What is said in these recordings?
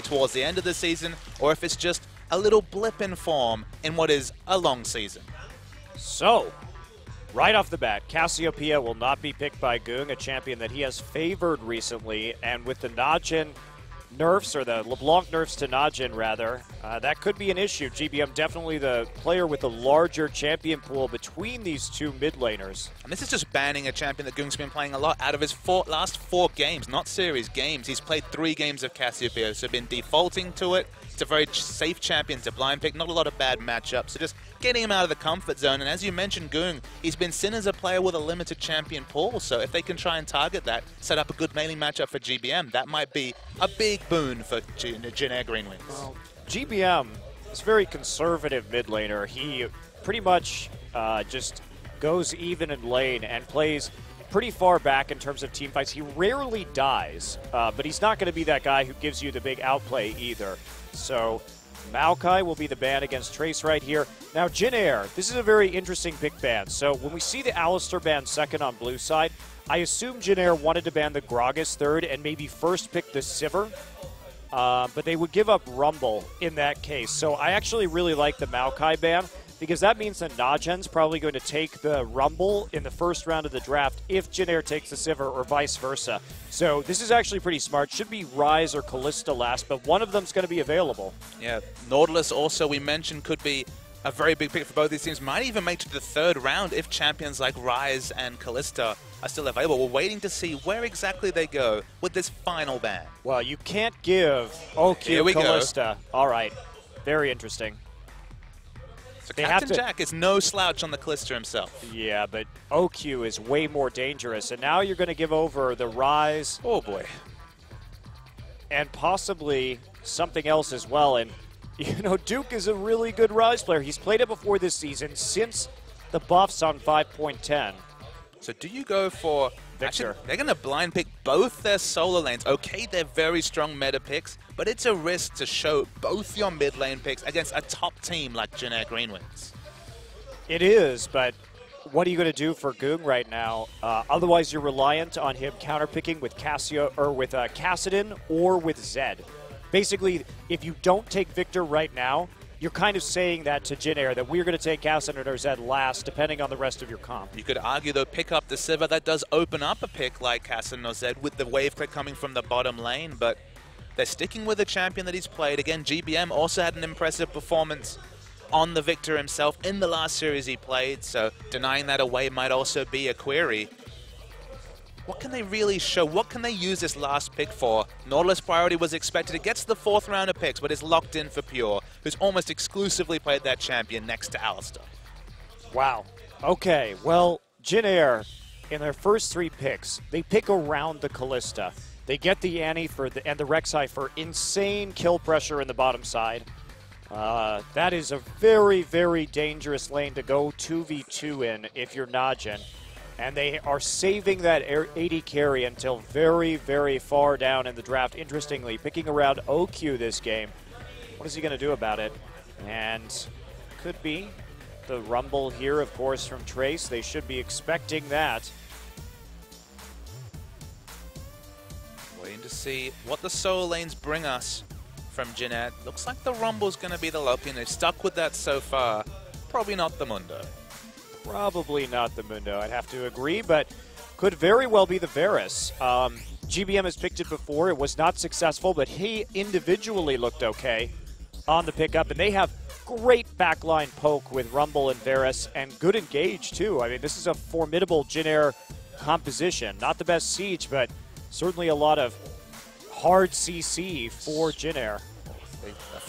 towards the end of the season, or if it's just a little blip in form in what is a long season. So, right off the bat, Cassiopeia will not be picked by Goong, a champion that he has favored recently, and with the Najin nerfs, or the LeBlanc nerfs to Najin, rather, uh, that could be an issue. GBM definitely the player with the larger champion pool between these two mid laners. And this is just banning a champion that Goong's been playing a lot out of his four, last four games, not series games. He's played three games of Cassiopeia, so been defaulting to it. It's a very safe champion to blind pick, not a lot of bad matchups. So just getting him out of the comfort zone. And as you mentioned, Goong, he's been seen as a player with a limited champion pool. So if they can try and target that, set up a good melee matchup for GBM, that might be a big boon for Jin Green Wings. Well, GBM is very conservative mid laner. He pretty much uh, just goes even in lane and plays pretty far back in terms of team fights. He rarely dies, uh, but he's not going to be that guy who gives you the big outplay either. So Maokai will be the ban against Trace right here. Now, Jin Air, this is a very interesting pick ban. So when we see the Alistar ban second on blue side, I assume Jin Air wanted to ban the Gragas third and maybe first pick the Sivir. Uh, but they would give up Rumble in that case. So I actually really like the Maokai ban because that means that Najin's probably going to take the Rumble in the first round of the draft if Jin Air takes the Sivir or vice versa. So this is actually pretty smart. Should be Ryze or Kalista last, but one of them's going to be available. Yeah, Nautilus also we mentioned could be a very big pick for both these teams. Might even make it to the third round if champions like Ryze and Kalista are still available. We're waiting to see where exactly they go with this final ban. Well, you can't give OQ Kalista. Go. All right. Very interesting. So they Captain to, Jack is no slouch on the Kalista himself. Yeah, but OQ is way more dangerous. And now you're going to give over the Ryze. Oh, boy. And possibly something else as well. And, you know, Duke is a really good Ryze player. He's played it before this season since the buffs on 5.10. So do you go for Actually, they're going to blind pick both their solo lanes. Okay, they're very strong meta picks, but it's a risk to show both your mid lane picks against a top team like Jin Air Green Wings. It is, but what are you going to do for Goong right now? Uh, otherwise, you're reliant on him counterpicking with Cassio or with uh, Kassadin or with Zed. Basically, if you don't take Viktor right now, you're kind of saying that to Jin Air that we're going to take Kassadin or Zed last, depending on the rest of your comp. You could argue, though, pick up the Sivir. That does open up a pick like Kassadin or Zed with the wave click coming from the bottom lane, but they're sticking with the champion that he's played. Again, GBM also had an impressive performance on the Viktor himself in the last series he played, so denying that away might also be a query. What can they really show? What can they use this last pick for? Nautilus priority was expected. It gets the fourth round of picks, but is locked in for Pure, who's almost exclusively played that champion next to Alistar. Wow. Okay, well, Jin Air, in their first three picks, they pick around the Kalista. They get the Annie for the, and the Rek'Sai for insane kill pressure in the bottom side. Uh, that is a very, very dangerous lane to go 2v2 in if you're Najin and they are saving that AD carry until very, very far down in the draft. Interestingly, picking around OQ this game. What is he going to do about it? And could be the rumble here, of course, from Trace. They should be expecting that. Waiting to see what the solo lanes bring us from Air. Looks like the rumble's going to be the Loki, and they've stuck with that so far. Probably not the Mundo. Probably not the Mundo, I'd have to agree, but could very well be the Varus. Um, GBM has picked it before. It was not successful, but he individually looked okay on the pickup, and they have great backline poke with Rumble and Varus, and good engage, too. I mean, this is a formidable Jin Air composition. Not the best siege, but certainly a lot of hard CC for Jin Air.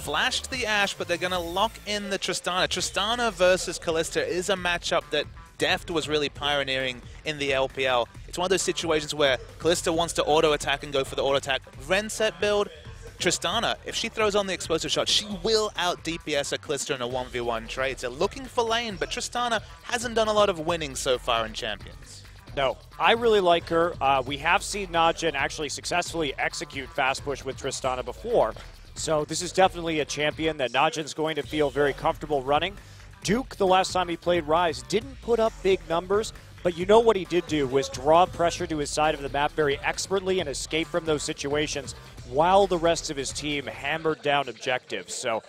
Flashed the Ash, but they're going to lock in the Tristana. Tristana versus Kalista is a matchup that Deft was really pioneering in the LPL. It's one of those situations where Kalista wants to auto-attack and go for the auto-attack. Renset build, Tristana, if she throws on the explosive shot, she will out DPS a Kalista in a 1v1 trade. So looking for lane, but Tristana hasn't done a lot of winning so far in Champions. No, I really like her. Uh, we have seen Najin actually successfully execute fast push with Tristana before. So this is definitely a champion that Najin's going to feel very comfortable running. Duke, the last time he played Ryze, didn't put up big numbers, but you know what he did do was draw pressure to his side of the map very expertly and escape from those situations. while the rest of his team hammered down objectives. So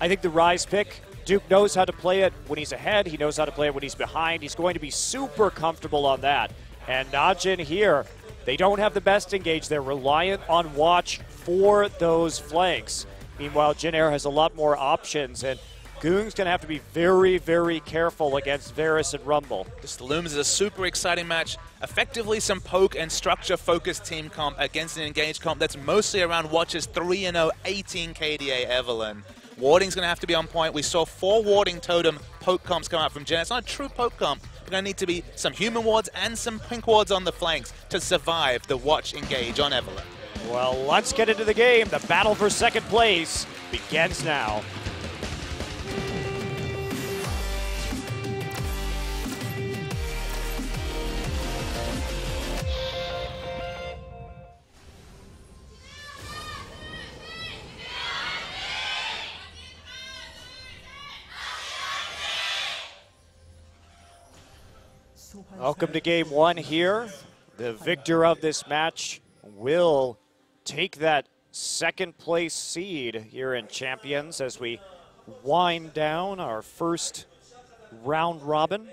I think the Ryze pick, Duke knows how to play it when he's ahead. He knows how to play it when he's behind. He's going to be super comfortable on that. And Najin here, they don't have the best engage. They're reliant on Watch for those flanks. Meanwhile, Jin Air has a lot more options, and Goong's going to have to be very, very careful against Varus and Rumble. This looms as a super exciting match. Effectively, some poke and structure focused team comp against an engaged comp that's mostly around Watch's 3 0 18 KDA Evelynn. Warding's going to have to be on point. We saw four warding totem poke comps come out from Jin. It's not a true poke comp. There's going to need to be some human wards and some pink wards on the flanks to survive the watch engage on Evelynn. Well, let's get into the game. The battle for second place begins now. Welcome to game one here. The victor of this match will take that second place seed here in Champions as we wind down our first round robin.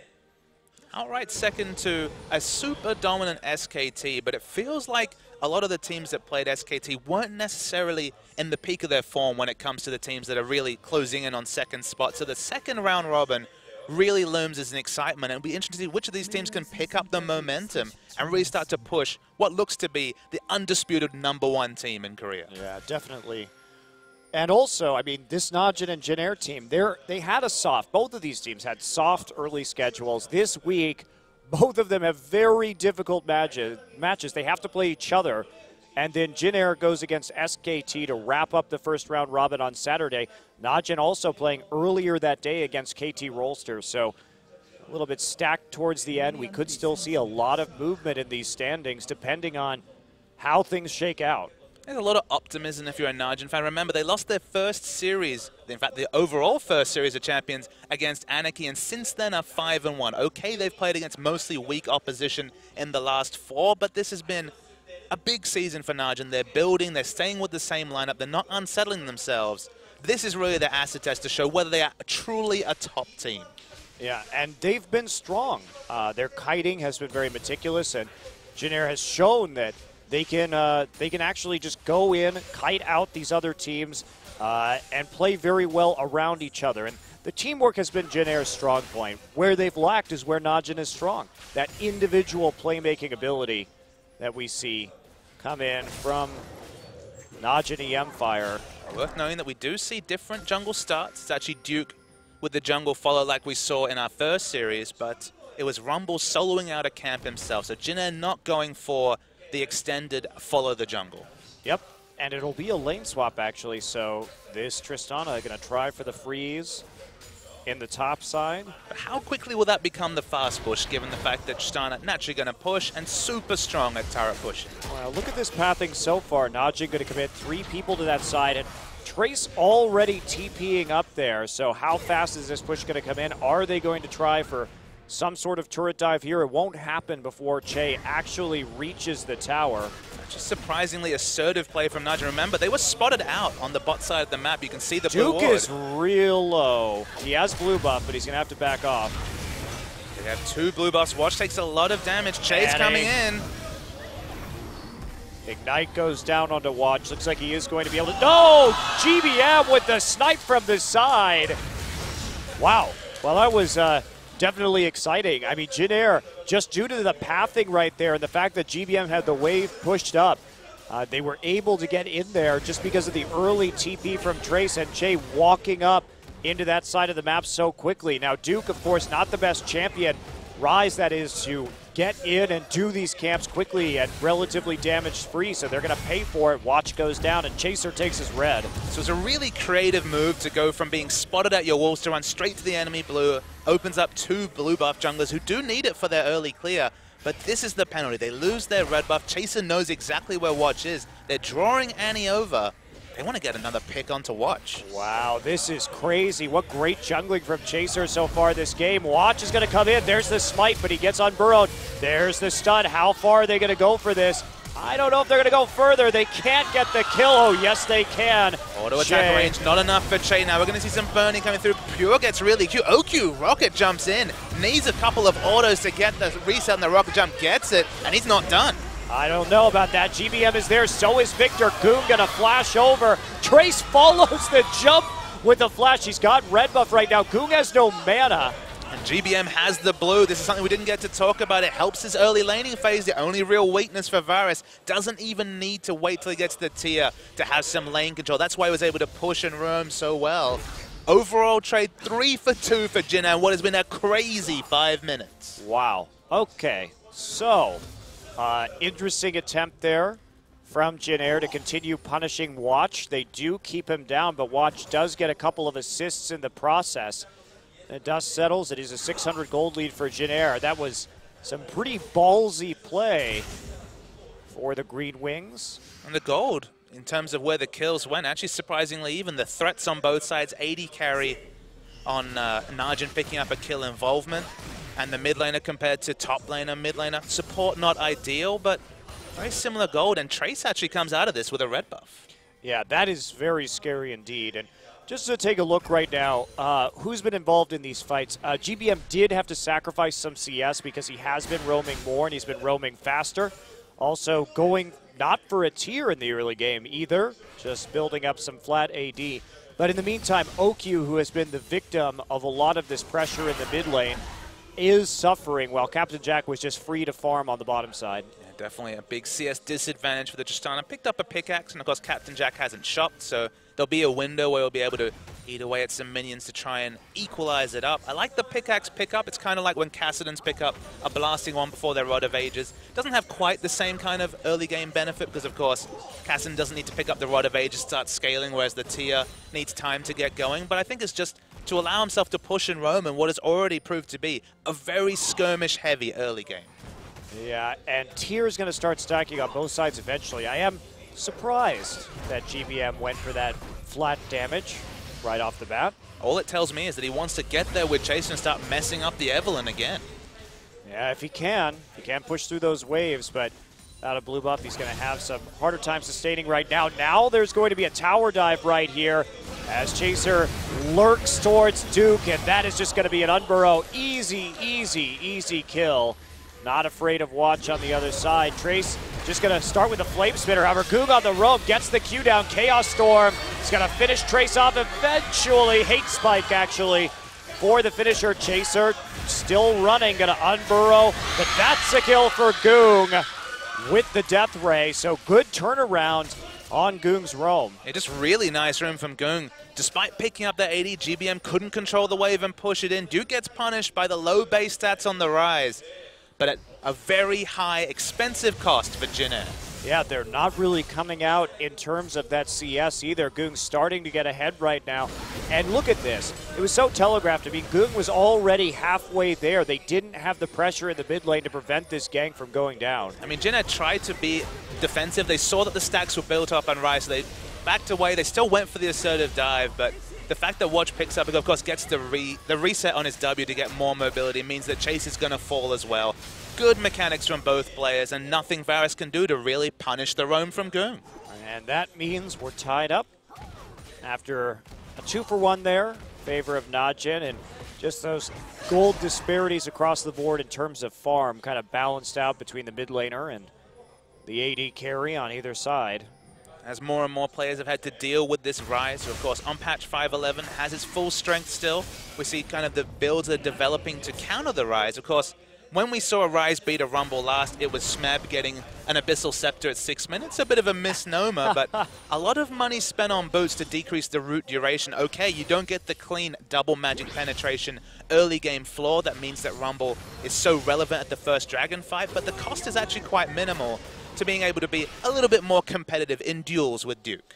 Outright second to a super dominant SKT, but it feels like a lot of the teams that played SKT weren't necessarily in the peak of their form when it comes to the teams that are really closing in on second spot. So the second round robin really looms as an excitement. And it'll be interesting to see which of these teams can pick up the momentum and really start to push what looks to be the undisputed number one team in Korea. Yeah, definitely. And also, I mean, this Najin and Jin Air team, they're, they had a soft, both of these teams had soft early schedules. This week, both of them have very difficult matches. matches. They have to play each other. And then Jin Air goes against SKT to wrap up the first round robin on Saturday. Najin also playing earlier that day against KT Rolster. So a little bit stacked towards the end. We could still see a lot of movement in these standings depending on how things shake out. There's a lot of optimism if you're a Najin fan. Remember, they lost their first series, in fact, the overall first series of champions against Anarchy, and since then are 5 and 1. Okay, they've played against mostly weak opposition in the last four, but this has been a big season for Najin. They're building, they're staying with the same lineup, they're not unsettling themselves. This is really the acid test to show whether they are truly a top team. Yeah, and they've been strong. Uh, their kiting has been very meticulous, and Jin Air has shown that they can uh, they can actually just go in, kite out these other teams, uh, and play very well around each other. And the teamwork has been Jin strong point. Where they've lacked is where Najin is strong. That individual playmaking ability that we see come in from Najin e-mFire. Worth knowing that we do see different jungle starts. It's actually Duke with the jungle follow like we saw in our first series, but it was Rumble soloing out a camp himself. So Jin not going for the extended follow the jungle. Yep, and it'll be a lane swap actually. So this Tristana going to try for the freeze in the top side. But how quickly will that become the fast push, given the fact that Tristana naturally going to push and super strong at turret pushing? Well, look at this pathing so far. Najin going to commit three people to that side, and Trace already TPing up there. So how fast is this push going to come in? Are they going to try for some sort of turret dive here? It won't happen before Che actually reaches the tower. Just surprisingly assertive play from Najin. Remember, they were spotted out on the bot side of the map. You can see the Duke is real low. He has blue buff, but he's going to have to back off. They have two blue buffs. Watch takes a lot of damage. Chase coming in. Ignite goes down onto Watch. Looks like he is going to be able to. No! GBM with the snipe from the side. Wow. Well, that was uh, definitely exciting. I mean, Jin Air, just due to the pathing right there and the fact that GBM had the wave pushed up, uh, they were able to get in there just because of the early TP from Trace and Jay walking up into that side of the map so quickly. Now, Duke, of course, not the best champion. Ryze, that is, to get in and do these camps quickly and relatively damage free, so they're going to pay for it. Watch goes down, and Chaser takes his red. So it's a really creative move to go from being spotted at your walls to run straight to the enemy blue. Opens up two blue buff junglers who do need it for their early clear. But this is the penalty. They lose their red buff. Chaser knows exactly where Watch is. They're drawing Annie over. They want to get another pick onto Watch. Wow, this is crazy. What great jungling from Chaser so far this game. Watch is going to come in. There's the smite, but he gets unburrowed. There's the stun. How far are they going to go for this? I don't know if they're going to go further. They can't get the kill. Oh, yes, they can. Auto attack range, not enough for Che. Now we're going to see some burning coming through. Pure gets really cute. OQ, Rocket jumps in. Needs a couple of autos to get the reset, and the Rocket jump gets it, and he's not done. I don't know about that. GBM is there. So is Viktor. Goong going to flash over. Trace follows the jump with the flash. He's got red buff right now. Goong has no mana. And GBM has the blue. This is something we didn't get to talk about. It helps his early laning phase. The only real weakness for Varus doesn't even need to wait till he gets the tear to have some lane control. That's why he was able to push and roam so well. Overall trade three for two for Jin and what has been a crazy five minutes. Wow. Okay. So, uh, interesting attempt there from Jin Air to continue punishing Watch. They do keep him down, but Watch does get a couple of assists in the process. The dust settles. It is a 600 gold lead for Jin Air. That was some pretty ballsy play for the Green Wings. And the gold, in terms of where the kills went, actually surprisingly even. The threats on both sides, AD carry on uh, Najin picking up a kill involvement. And the mid laner compared to top laner, mid laner. Support not ideal, but very similar gold. And Trace actually comes out of this with a red buff. Yeah, that is very scary indeed. And just to take a look right now, uh, who's been involved in these fights? Uh, GBM did have to sacrifice some CS because he has been roaming more and he's been roaming faster. Also, going not for a tear in the early game either, just building up some flat AD. But in the meantime, OQ, who has been the victim of a lot of this pressure in the mid lane, is suffering while Captain Jack was just free to farm on the bottom side. Yeah, definitely a big CS disadvantage for the Tristana. Picked up a pickaxe, and of course Captain Jack hasn't shopped, so there'll be a window where he'll be able to eat away at some minions to try and equalize it up. I like the pickaxe pickup. It's kind of like when Kassadins pick up a Blasting Wand before their Rod of Ages. Doesn't have quite the same kind of early game benefit because, of course, Kassadin doesn't need to pick up the Rod of Ages to start scaling, whereas the Tear needs time to get going. But I think it's just to allow himself to push and roam in what has already proved to be a very skirmish-heavy early game. Yeah, and tear is going to start stacking on both sides eventually. I am surprised that GBM went for that flat damage right off the bat. All it tells me is that he wants to get there with Chase and start messing up the Evelynn again. Yeah, if he can. He can push through those waves, but out of blue buff, he's going to have some harder time sustaining right now. Now there's going to be a tower dive right here as Chaser lurks towards Duke, and that is just going to be an Unburrow. Easy, easy, easy kill. Not afraid of Watch on the other side. Trace just going to start with a Flame Spitter. However, Goong on the rope gets the Q down. Chaos Storm is going to finish Trace off eventually. Hate Spike, actually, for the finisher. Chaser still running, going to unburrow. But that's a kill for Goong with the Death Ray. So good turnaround on Goong's roam. Yeah, just really nice room from Goong. Despite picking up that AD, GBM couldn't control the wave and push it in. Duke gets punished by the low base stats on the Ryze but at a very high, expensive cost for Jin. Yeah, they're not really coming out in terms of that CS either. Goong's starting to get ahead right now. And look at this. It was so telegraphed. I mean, Goong was already halfway there. They didn't have the pressure in the mid lane to prevent this gang from going down. I mean, Jin Air tried to be defensive. They saw that the stacks were built up on Ryze, so they backed away. They still went for the assertive dive, but the fact that Watch picks up, and of course, gets the, re the reset on his W to get more mobility means that Chase is going to fall as well good mechanics from both players and nothing Varus can do to really punish the roam from Goong. And that means we're tied up after a two for one there, favor of Najin, and just those gold disparities across the board in terms of farm kind of balanced out between the mid laner and the AD carry on either side. As more and more players have had to deal with this Ryze, so of course on patch 511 has its full strength still. We see kind of the builds are developing to counter the Ryze. Of course, when we saw a Ryze beat a Rumble last, it was Smeb getting an Abyssal Scepter at six minutes. A bit of a misnomer, but a lot of money spent on boots to decrease the root duration. Okay, you don't get the clean double magic penetration early game floor. That means that Rumble is so relevant at the first Dragon fight, but the cost is actually quite minimal to being able to be a little bit more competitive in duels with Duke.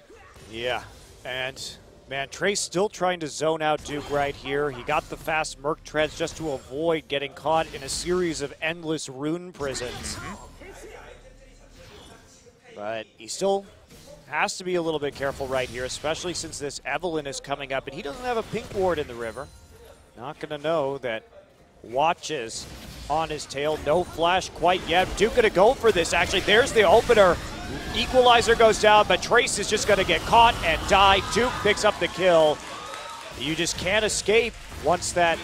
Yeah, and Man, Trace's still trying to zone out Duke right here. He got the fast Merc treads just to avoid getting caught in a series of endless rune prisons. Mm -hmm. But he still has to be a little bit careful right here, especially since this Evelynn is coming up, and he doesn't have a pink ward in the river. Not going to know that Watches on his tail. No flash quite yet. Duke to go for this, actually. There's the opener. Equalizer goes down, but Trace is just to get caught and die. Duke picks up the kill. You just can't escape once that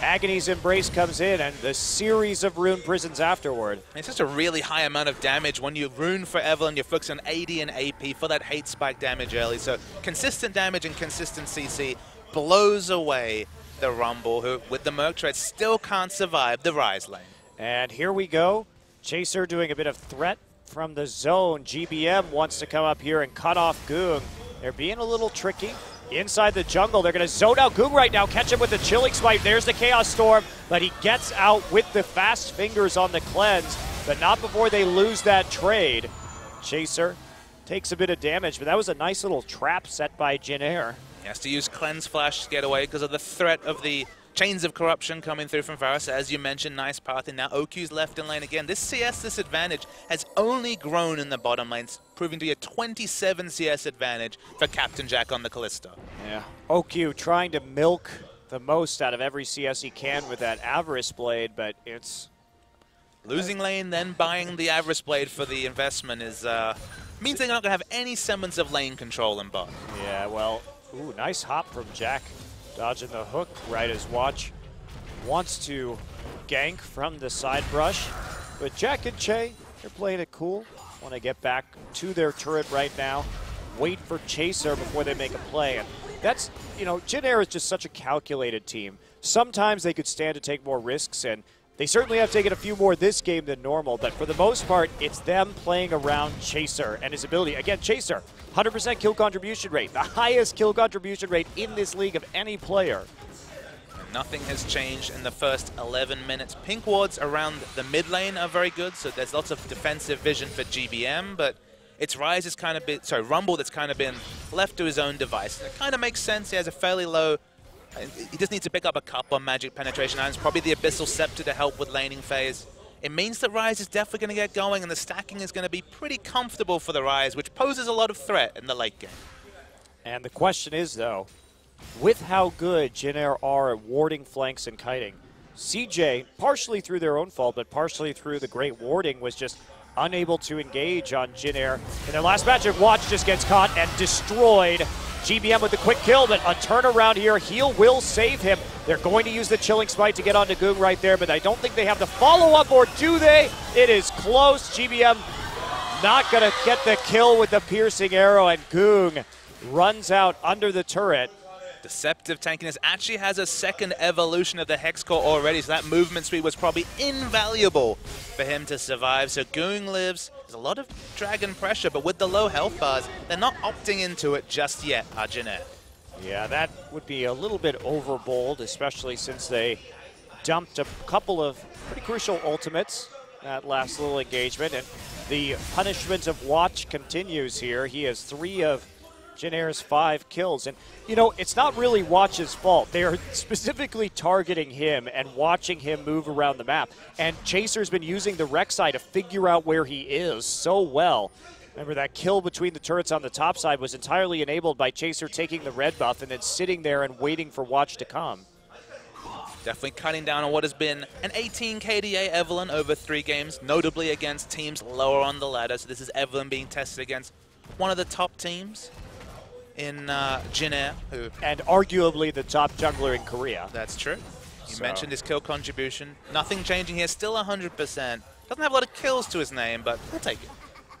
Agony's Embrace comes in and the series of rune prisons afterward. It's just a really high amount of damage. When you rune for Evelynn, you're focusing on AD and AP for that hate spike damage early. So consistent damage and consistent CC blows away the Rumble, who with the Merc Tread still can't survive the Ryze lane. And here we go. Chaser doing a bit of threat from the zone. GBM wants to come up here and cut off Goong. They're being a little tricky. Inside the jungle, they're going to zone out Goong right now, catch him with the Chilling Smite. There's the Chaos Storm, but he gets out with the fast fingers on the cleanse, but not before they lose that trade. Chaser takes a bit of damage, but that was a nice little trap set by Jin Air. He has to use Cleanse Flash to get away because of the threat of the Chains of Corruption coming through from Varus. As you mentioned, nice path. And now OQ's left in lane again. This CS disadvantage has only grown in the bottom lanes, proving to be a 27 CS advantage for Captain Jack on the Kalista. Yeah. OQ trying to milk the most out of every CS he can with that Avarice Blade, but it's... Losing lane, then buying the Avarice Blade for the investment is... Uh, means they're not going to have any semblance of lane control in bot. Yeah, well, ooh, nice hop from Jack. Dodging the hook right as Watch wants to gank from the side brush. But Jack and Che, they're playing it cool. Want to get back to their turret right now. Wait for Chaser before they make a play. And that's, you know, Jin Air is just such a calculated team. Sometimes they could stand to take more risks, and they certainly have taken a few more this game than normal, but for the most part, it's them playing around Chaser and his ability. Again, Chaser, 100% kill contribution rate, the highest kill contribution rate in this league of any player. Nothing has changed in the first 11 minutes. Pink wards around the mid lane are very good, so there's lots of defensive vision for GBM, but it's Ryze is kind of been, sorry, Rumble that's kind of been left to his own device. It kind of makes sense. He has a fairly low he just needs to pick up a couple of magic penetration items, probably the Abyssal Scepter to help with laning phase. It means that Ryze is definitely going to get going, and the stacking is going to be pretty comfortable for the Ryze, which poses a lot of threat in the late game. And the question is, though, with how good Jin Air are at warding flanks and kiting, CJ, partially through their own fault, but partially through the great warding, was just unable to engage on Jin Air. In their last match, of Watch just gets caught and destroyed GBM with the quick kill, but a turnaround here. Heal will save him. They're going to use the Chilling Smite to get onto Goong right there, but I don't think they have the follow-up, or do they? It is close. GBM not going to get the kill with the piercing arrow, and Goong runs out under the turret. Deceptive Tankiness actually has a second evolution of the Hex Core already, so that movement speed was probably invaluable for him to survive. So Goong lives. There's a lot of Dragon pressure, but with the low health bars, they're not opting into it just yet, Arjun Yeah, that would be a little bit overbold, especially since they dumped a couple of pretty crucial ultimates that last little engagement. And the punishment of Watch continues here. He has three of Jin five kills. And, you know, it's not really Watch's fault. They are specifically targeting him and watching him move around the map. And Chaser's been using the Rek'Sai to figure out where he is so well. Remember, that kill between the turrets on the top side was entirely enabled by Chaser taking the red buff and then sitting there and waiting for Watch to come. Definitely cutting down on what has been an 18 KDA Evelynn over three games, notably against teams lower on the ladder. So this is Evelynn being tested against one of the top teams in uh, Jin Air, who... And arguably the top jungler in Korea. That's true. You so. mentioned his kill contribution. Nothing changing here, still 100%. Doesn't have a lot of kills to his name, but we'll take it.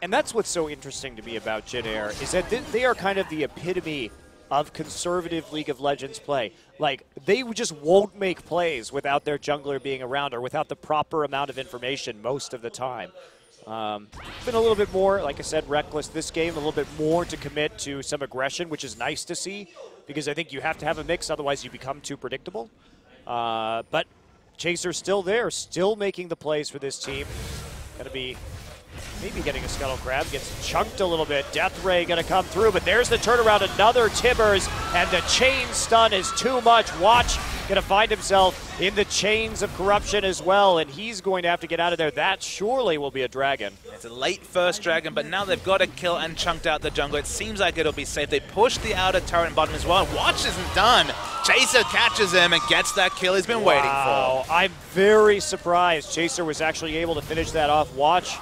And that's what's so interesting to me about Jin Air, is that they are kind of the epitome of conservative League of Legends play. Like, they just won't make plays without their jungler being around or without the proper amount of information most of the time. Um, been a little bit more, like I said, reckless this game, a little bit more to commit to some aggression, which is nice to see because I think you have to have a mix, otherwise you become too predictable. Uh, but Chaser's still there, still making the plays for this team. Going to be maybe getting a scuttle crab. Gets chunked a little bit. Death Ray going to come through, but there's the turnaround. Another Tibbers, and the chain stun is too much. Watch going to find himself in the chains of corruption as well, and he's going to have to get out of there. That surely will be a dragon. It's a late first dragon, but now they've got to kill and chunked out the jungle. It seems like it'll be safe. They push the outer turret and bottom as well. Watch isn't done. Chaser catches him and gets that kill he's been wow. waiting for. I'm very surprised Chaser was actually able to finish that off. Watch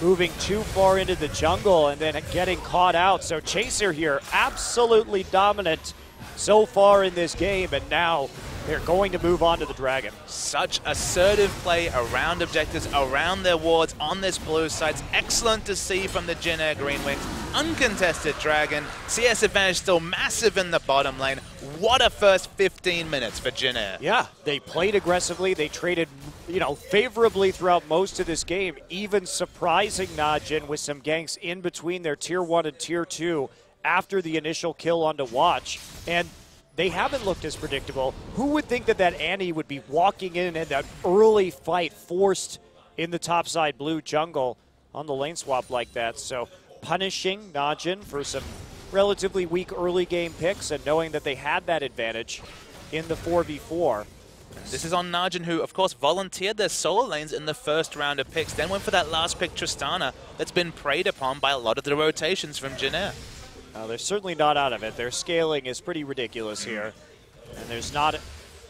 moving too far into the jungle and then getting caught out. So Chaser here, absolutely dominant so far in this game, and now they're going to move on to the Dragon. Such assertive play around objectives, around their wards on this blue side. It's excellent to see from the Jin Air Green Wings. Uncontested Dragon. CS advantage still massive in the bottom lane. What a first 15 minutes for Jin Air. Yeah, they played aggressively. They traded, you know, favorably throughout most of this game, even surprising Najin with some ganks in between their tier one and tier two after the initial kill onto Watch. And they haven't looked as predictable. Who would think that that Annie would be walking in and that early fight forced in the topside blue jungle on the lane swap like that? So punishing Najin for some relatively weak early game picks and knowing that they had that advantage in the 4v4. This is on Najin, who, of course, volunteered their solo lanes in the first round of picks, then went for that last pick, Tristana, that's been preyed upon by a lot of the rotations from Jin Air. Uh, they're certainly not out of it. Their scaling is pretty ridiculous here. And there's not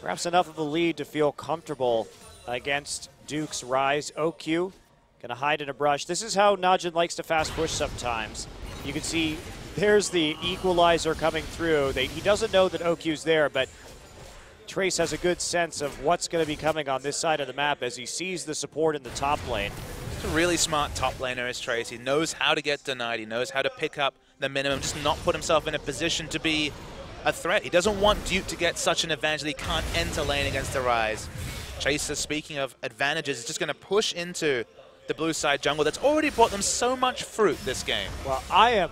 perhaps enough of a lead to feel comfortable against Duke's Ryze. OQ going to hide in a brush. This is how Najin likes to fast push sometimes. You can see there's the equalizer coming through. They, he doesn't know that OQ's there, but Trace has a good sense of what's going to be coming on this side of the map as he sees the support in the top lane. He's a really smart top laner is Trace. He knows how to get denied. He knows how to pick up the minimum, just not put himself in a position to be a threat. He doesn't want Duke to get such an advantage that he can't enter lane against the Ryze. Chaser, speaking of advantages, is just going to push into the blue side jungle that's already brought them so much fruit this game. Well, I am.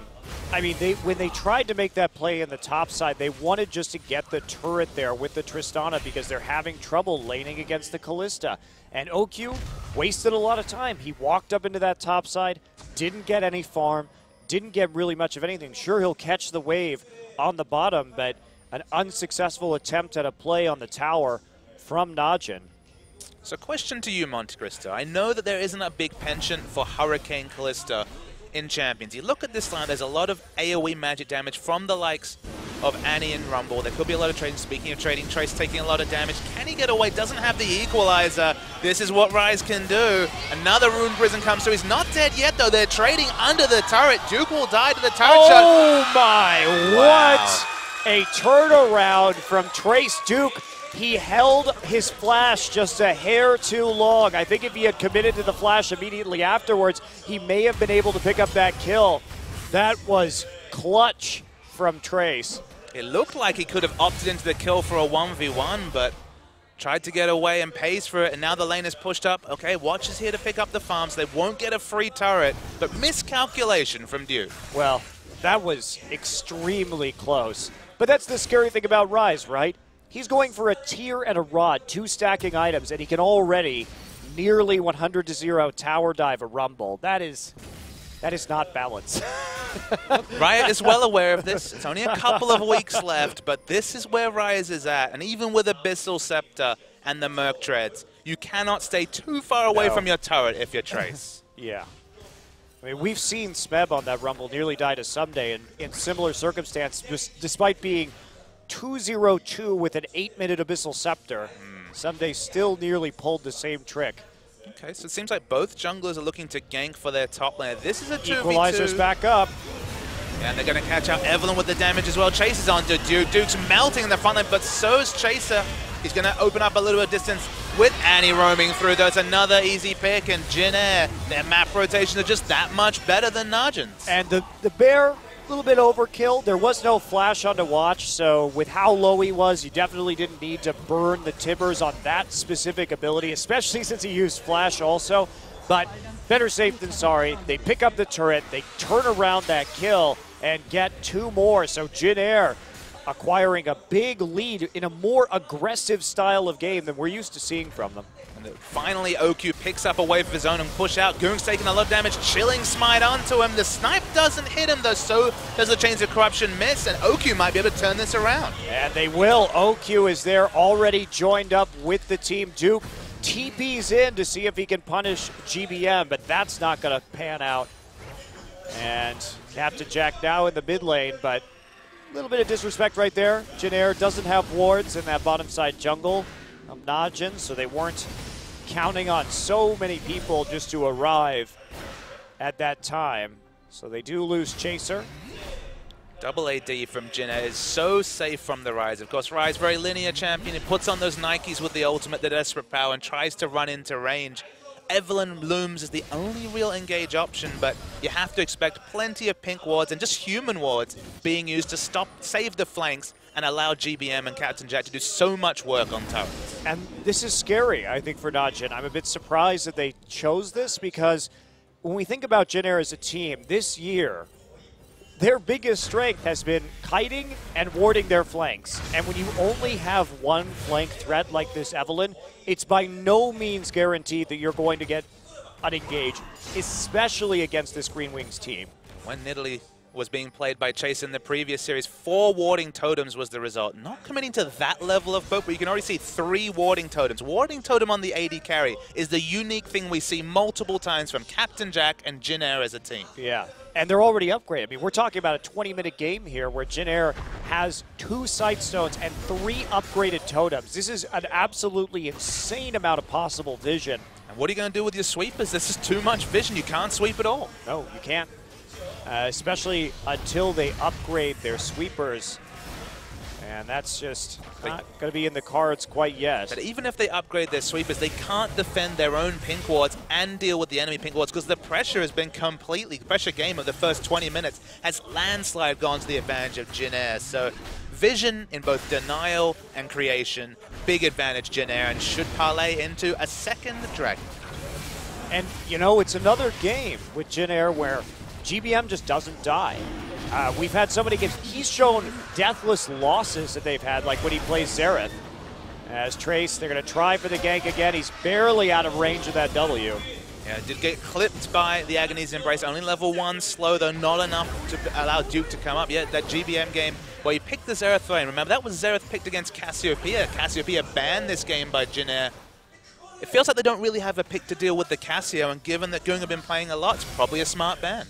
I mean, they when they tried to make that play in the top side, they wanted just to get the turret there with the Tristana because they're having trouble laning against the Kalista. And OQ wasted a lot of time. He walked up into that top side, didn't get any farm, didn't get really much of anything. Sure, he'll catch the wave on the bottom, but an unsuccessful attempt at a play on the tower from Najin. So question to you, MonteCristo. I know that there isn't a big penchant for Hurricane Kalista in Champions. You look at this line, there's a lot of AoE magic damage from the likes of Annie and Rumble. There could be a lot of trading. Speaking of trading, Trace taking a lot of damage. Can he get away? Doesn't have the equalizer. This is what Ryze can do. Another Rune Prison comes through. He's not dead yet, though. They're trading under the turret. Duke will die to the turret oh shot. Oh, my. Wow. What a turnaround from Trace Duke. He held his flash just a hair too long. I think if he had committed to the flash immediately afterwards, he may have been able to pick up that kill. That was clutch from Trace. It looked like he could have opted into the kill for a 1v1, but tried to get away and pays for it, and now the lane is pushed up. Okay, Watch is here to pick up the farms. They won't get a free turret, but miscalculation from Duke. Well, that was extremely close. But that's the scary thing about Ryze, right? He's going for a tear and a rod, two stacking items, and he can already nearly 100 to 0 tower dive a rumble. That is that is not balance. Riot is well aware of this. It's only a couple of weeks left, but this is where Riot is at. And even with Abyssal Scepter and the Merc Treads, you cannot stay too far away No. from your turret if you're Trace. yeah. I mean, we've seen Smeb on that rumble nearly die to someday in, in similar circumstance, just despite being 2-0-2 with an 8-minute Abyssal Scepter. Someday still nearly pulled the same trick. okay, so it seems like both junglers are looking to gank for their top lane. This is a 2v2. Equalizer's back up. And they're going to catch out Evelynn with the damage as well. Chaser's on to Duke. Duke's melting in the front line, but so is Chaser. He's going to open up a little bit of distance with Annie roaming through. That's another easy pick. And Jin Air, their map rotations are just that much better than Najin's. And the, the bear, little bit overkill. There was no flash on to watch, so with how low he was, you definitely didn't need to burn the Tibbers on that specific ability, especially since he used flash also. But better safe than sorry. They pick up the turret, they turn around that kill, and get two more. So Jin Air acquiring a big lead in a more aggressive style of game than we're used to seeing from them. And finally, OQ picks up a wave of his own and push out. Goong's taking a lot of damage, chilling Smite onto him. The snipe doesn't hit him, though, so does the Chains of Corruption miss, and OQ might be able to turn this around. And they will. OQ is there already joined up with the team. Duke TP's in to see if he can punish GBM, but that's not going to pan out. And Captain Jack now in the mid lane, but a little bit of disrespect right there. Jin Air doesn't have wards in that bottom side jungle Najin, so they weren't counting on so many people just to arrive at that time. So they do lose Chaser. Double AD from Jin Air is so safe from the Ryze. Of course, Ryze, very linear champion. He puts on those Nikes with the ultimate, the Desperate Power, and tries to run into range. Evelynn looms as the only real engage option, but you have to expect plenty of pink wards and just human wards being used to stop, save the flanks and allow GBM and Captain Jack to do so much work on turrets. And this is scary, I think, for Najin. I'm a bit surprised that they chose this because when we think about Jin Air as a team, this year, their biggest strength has been kiting and warding their flanks. And when you only have one flank threat like this Evelynn, it's by no means guaranteed that you're going to get unengaged, especially against this Green Wings team. When Nidalee was being played by Chase in the previous series. Four warding totems was the result. Not committing to that level of poke, but you can already see three warding totems. Warding totem on the AD carry is the unique thing we see multiple times from Captain Jack and Jin Air as a team. Yeah, and they're already upgraded. I mean, we're talking about a 20-minute game here where Jin Air has two sight stones and three upgraded totems. This is an absolutely insane amount of possible vision. And what are you going to do with your sweepers? This is too much vision. You can't sweep at all. No, you can't uh, especially until they upgrade their sweepers. And that's just not going to be in the cards quite yet. But even if they upgrade their sweepers, they can't defend their own pink wards and deal with the enemy pink wards because the pressure has been completely, the pressure game of the first 20 minutes has landslide gone to the advantage of Jin Air. So vision in both denial and creation, big advantage Jin Air and should parlay into a second dragon. And, you know, it's another game with Jin Air where GBM just doesn't die. Uh, we've had so many games. He's shown deathless losses that they've had, like when he plays Xerath. As Trace, they're going to try for the gank again. He's barely out of range of that W. Yeah, did get clipped by the Agony's Embrace. Only level one, slow though, not enough to allow Duke to come up. Yet that GBM game where he picked the Xerath lane. Remember, that was Xerath picked against Cassiopeia. Cassiopeia banned this game by Jin Air. It feels like they don't really have a pick to deal with the Cassio, and given that Goong have been playing a lot, it's probably a smart ban.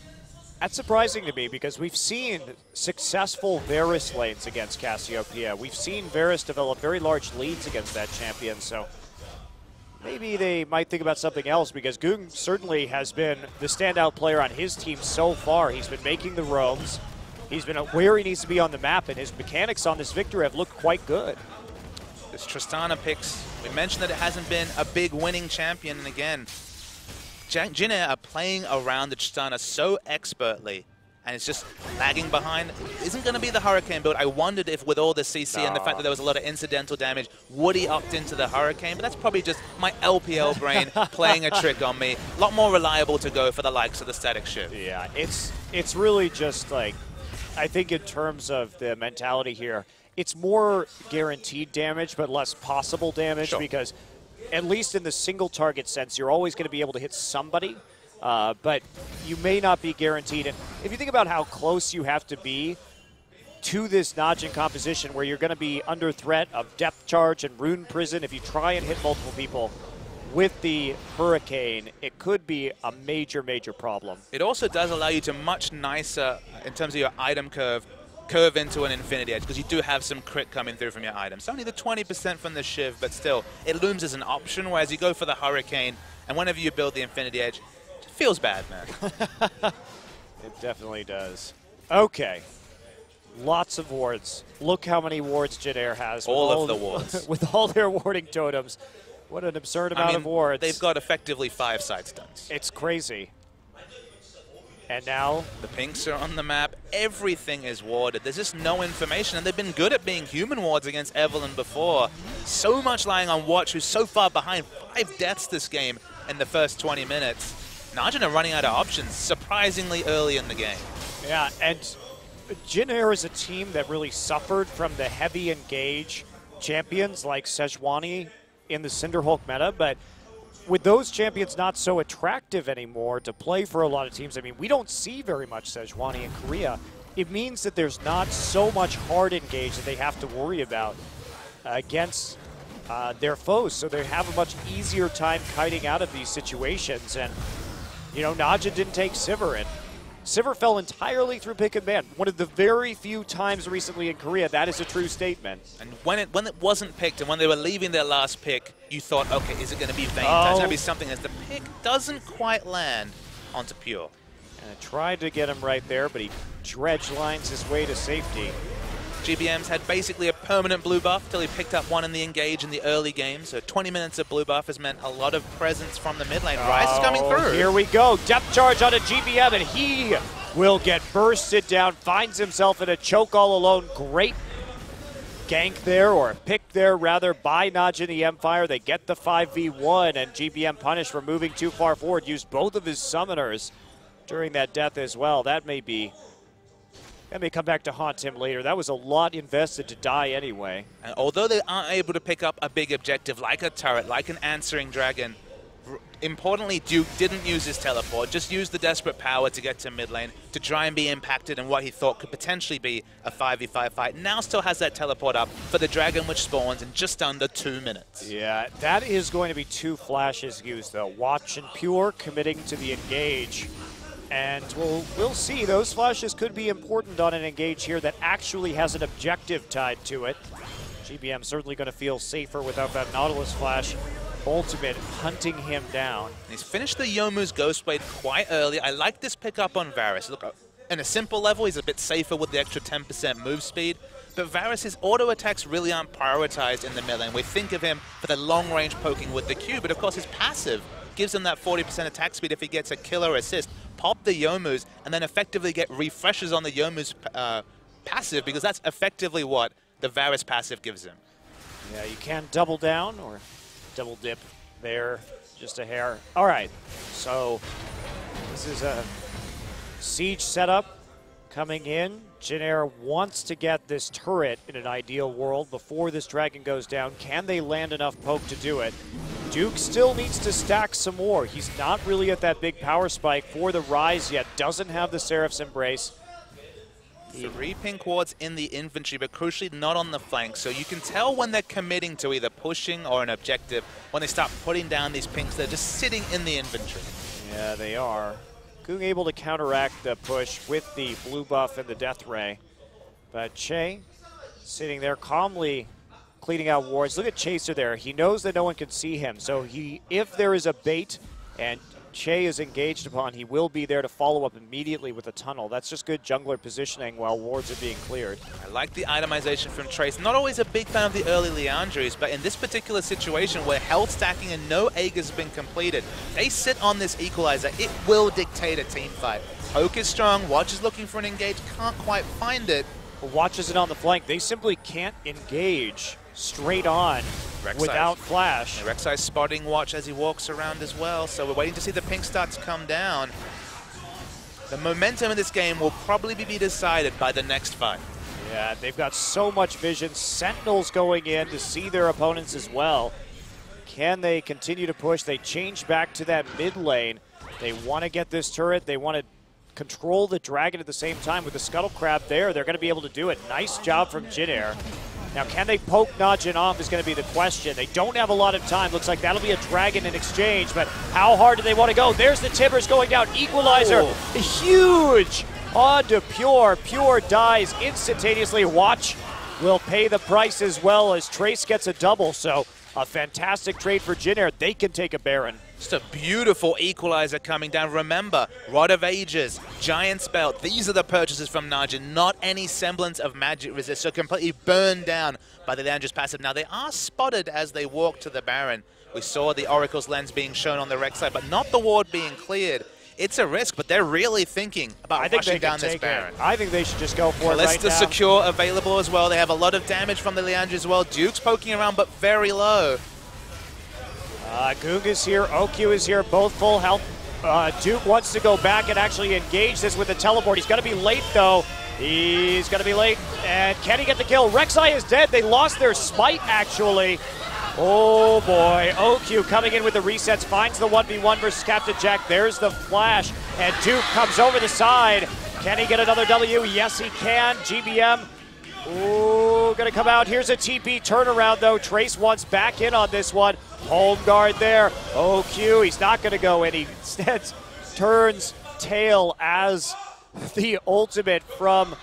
That's surprising to me because we've seen successful Varus lanes against Cassiopeia. We've seen Varus develop very large leads against that champion, so maybe they might think about something else because Goong certainly has been the standout player on his team so far. He's been making the roams. He's been where he needs to be on the map, and his mechanics on this victory have looked quite good. This Tristana picks, we mentioned that it hasn't been a big winning champion, and again, Jin Air are playing around the Tristana so expertly and it's just lagging behind. Isn't going to be the Hurricane build. I wondered if with all the CC and the fact that there was a lot of incidental damage, would he opt into the Hurricane? But that's probably just my LPL brain playing a trick on me. A lot more reliable to go for the likes of the Static Shiv. Yeah, it's, it's really just like, I think in terms of the mentality here, it's more guaranteed damage but less possible damage sure. because – at least in the single target sense, you're always going to be able to hit somebody, uh, but you may not be guaranteed. And if you think about how close you have to be to this Najin composition where you're going to be under threat of depth charge and rune prison, if you try and hit multiple people with the Hurricane, it could be a major, major problem. It also does allow you to much nicer, in terms of your item curve, curve into an Infinity Edge because you do have some crit coming through from your items. Only the 20% from the Shiv, but still, it looms as an option, whereas you go for the Hurricane, and whenever you build the Infinity Edge, it feels bad, man. it definitely does. Okay. Lots of wards. Look how many wards Jin Air has. All of the wards. with all their warding totems. What an absurd amount I mean, of wards. They've got effectively five sight stones. It's crazy. And now the pinks are on the map. Everything is warded. There's just no information, and they've been good at being human wards against Evelynn before. So much lying on Watch, who's so far behind. Five deaths this game in the first 20 minutes. Najin are running out of options surprisingly early in the game. Yeah, and Jin Air is a team that really suffered from the heavy engage champions like Sejuani in the Cinderhulk meta, but with those champions not so attractive anymore to play for a lot of teams, I mean, we don't see very much Sejuani in Korea. It means that there's not so much hard engage that they have to worry about against uh, their foes, so they have a much easier time kiting out of these situations. And, you know, Najin didn't take Sivir, and Sivir fell entirely through pick and ban. One of the very few times recently in Korea that is a true statement. And when it when it wasn't picked and when they were leaving their last pick, you thought, okay, is it going to be Vayne? Oh. It's going to be something as the pick doesn't quite land onto Pure. And I tried to get him right there, but he dredge lines his way to safety. GBM's had basically a permanent blue buff till he picked up one in the engage in the early game. So 20 minutes of blue buff has meant a lot of presence from the mid lane. Oh, is coming oh, through. Here we go. Depth charge on a GBM, and he will get bursted down. Finds himself in a choke all alone. Great gank there, or pick there rather, by Najin the Empire. They get the 5v1, and GBM punished for moving too far forward. Used both of his summoners during that death as well. That may be that may come back to haunt him later. That was a lot invested to die anyway. And although they aren't able to pick up a big objective like a turret, like an answering dragon, importantly, Duke didn't use his teleport, just used the desperate power to get to mid lane to try and be impacted in what he thought could potentially be a 5v5 fight. Now still has that teleport up for the dragon which spawns in just under two minutes. Yeah, that is going to be two flashes used though. Watch and Pure committing to the engage. And we'll, we'll see. Those flashes could be important on an engage here that actually has an objective tied to it. GBM certainly going to feel safer without that Nautilus flash ultimate hunting him down. He's finished the Youmuu's Ghostblade quite early. I like this pickup on Varus. Look, in a simple level, he's a bit safer with the extra 10% move speed. But Varus' auto attacks really aren't prioritized in the mid lane. We think of him for the long range poking with the Q, but of course his passive gives him that 40% attack speed if he gets a killer assist. Pop the Youmuu's and then effectively get refreshes on the Youmuu's uh, passive because that's effectively what the Varus passive gives him. Yeah, you can double down or double dip there, just a hair. All right, so this is a siege setup coming in. Jin Air wants to get this turret in an ideal world before this dragon goes down. Can they land enough poke to do it? Duke still needs to stack some more. He's not really at that big power spike for the Ryze yet. Doesn't have the Seraph's Embrace. Three pink wards in the infantry, but crucially not on the flank. So you can tell when they're committing to either pushing or an objective. When they start putting down these pinks, they're just sitting in the infantry. Yeah, they are. Goong able to counteract the push with the blue buff and the death ray. But Che sitting there calmly cleaning out wards. Look at Chaser there. He knows that no one can see him. So he, if there is a bait and Che is engaged upon, he will be there to follow up immediately with a tunnel. That's just good jungler positioning while wards are being cleared. I like the itemization from Trace. Not always a big fan of the early Liandry's, but in this particular situation where health stacking and no Aegis has been completed, they sit on this equalizer. It will dictate a team fight. Poke is strong, Watch is looking for an engage, can't quite find it. Watches it on the flank. They simply can't engage straight on without flash. Yeah, Rek'Sai spotting watch as he walks around as well, so we're waiting to see the pink start to come down. The momentum of this game will probably be decided by the next fight. Yeah, they've got so much vision. Sentinels going in to see their opponents as well. Can they continue to push? They change back to that mid lane. They want to get this turret. They want to control the dragon at the same time with the scuttle crab there. They're going to be able to do it. Nice job from Jin Air. Now, can they poke Najin off is going to be the question. They don't have a lot of time. Looks like that'll be a dragon in exchange, but how hard do they want to go? There's the Tibbers going down. Equalizer, oh. huge on to Pure. Pure dies instantaneously. Watch will pay the price as well as Trace gets a double. So a fantastic trade for Jin Air. They can take a Baron. Just a beautiful equalizer coming down. Remember, Rod of Ages, Giant's Belt, these are the purchases from Najin, not any semblance of magic resist, so completely burned down by the Liandry's passive. Now, they are spotted as they walk to the Baron. We saw the Oracle's lens being shown on the Rek'Sai, but not the ward being cleared. It's a risk, but they're really thinking about I think rushing down this Baron. It. I think they should just go for it right secure available as well. They have a lot of damage from the Liandry as well. Duke's poking around, but very low. Uh, Goong is here, OQ is here, both full health. Uh, Duke wants to go back and actually engage this with a teleport. He's going to be late, though. He's going to be late. And can he get the kill? Rek'Sai is dead. They lost their smite, actually. Oh boy, OQ coming in with the resets, finds the 1v1 versus Captain Jack. There's the flash, and Duke comes over the side. Can he get another W? Yes, he can. GBM, ooh, gonna come out. Here's a TP turnaround though. Trace wants back in on this one. Home guard there. OQ, he's not gonna go in. He instead turns tail as the ultimate from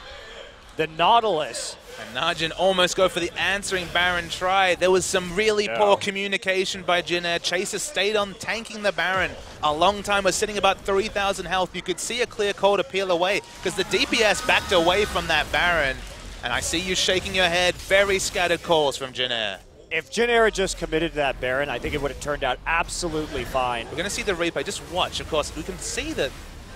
the Nautilus. And Najin almost go for the answering Baron try. There was some really Yeah. poor communication by Jin Air. Chaser stayed on tanking the Baron a long time. Was sitting about 3,000 health. You could see a clear call to peel away because the DPS backed away from that Baron. And I see you shaking your head. Very scattered calls from Jin Air. If Jin Air had just committed to that Baron, I think it would have turned out absolutely fine. We're going to see the replay. Just watch. Of course, we can see that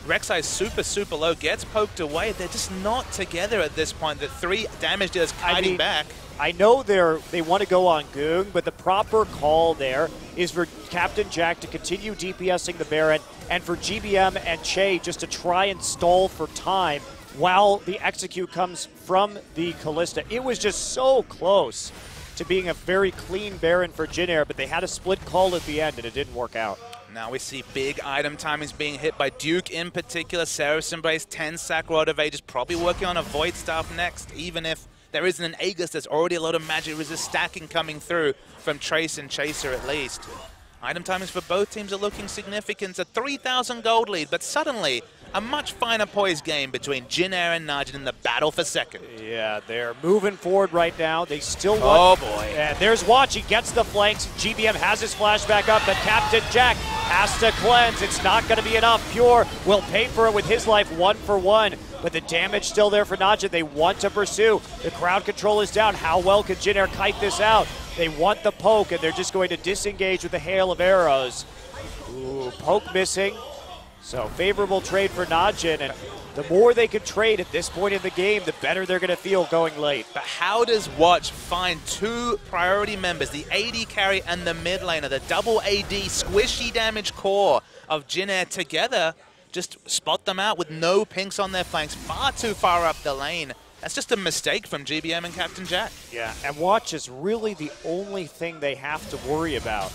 Rek'Sai is super, super low. Gets poked away. They're just not together at this point. The three damage dealers I mean, back. I know they're they want to go on Goong, but the proper call there is for Captain Jack to continue DPSing the Baron, and for GBM and Che just to try and stall for time while the execute comes from the Kalista. It was just so close to being a very clean Baron for Jin Air, but they had a split call at the end, and it didn't work out. Now we see big item timings being hit by Duke in particular. Seraph's Embrace, 10 sack Rod of Ages, probably working on a Void Staff next, even if there isn't an Aegis. There's already a lot of magic resist stacking coming through from Trace and Chaser at least. Item timings for both teams are looking significant. A 3,000 gold lead, but suddenly a much finer poised game between Jin Air and Najin in the battle for second. Yeah, they're moving forward right now. They still oh, want. Oh, boy. And there's Watch. He gets the flanks. GBM has his flashback up, but Captain Jack has to cleanse. It's not going to be enough. Pure will pay for it with his life one for one. But the damage still there for Najin. They want to pursue. The crowd control is down. How well can Jin Air kite this out? They want the poke, and they're just going to disengage with a hail of arrows. Ooh, poke missing. So favorable trade for Najin, and the more they can trade at this point in the game, the better they're going to feel going late. But how does Watch find two priority members, the AD carry and the mid laner, the double AD squishy damage core of Jin Air together? Just spot them out with no pinks on their flanks, far too far up the lane. That's just a mistake from GBM and Captain Jack. Yeah, and watch is really the only thing they have to worry about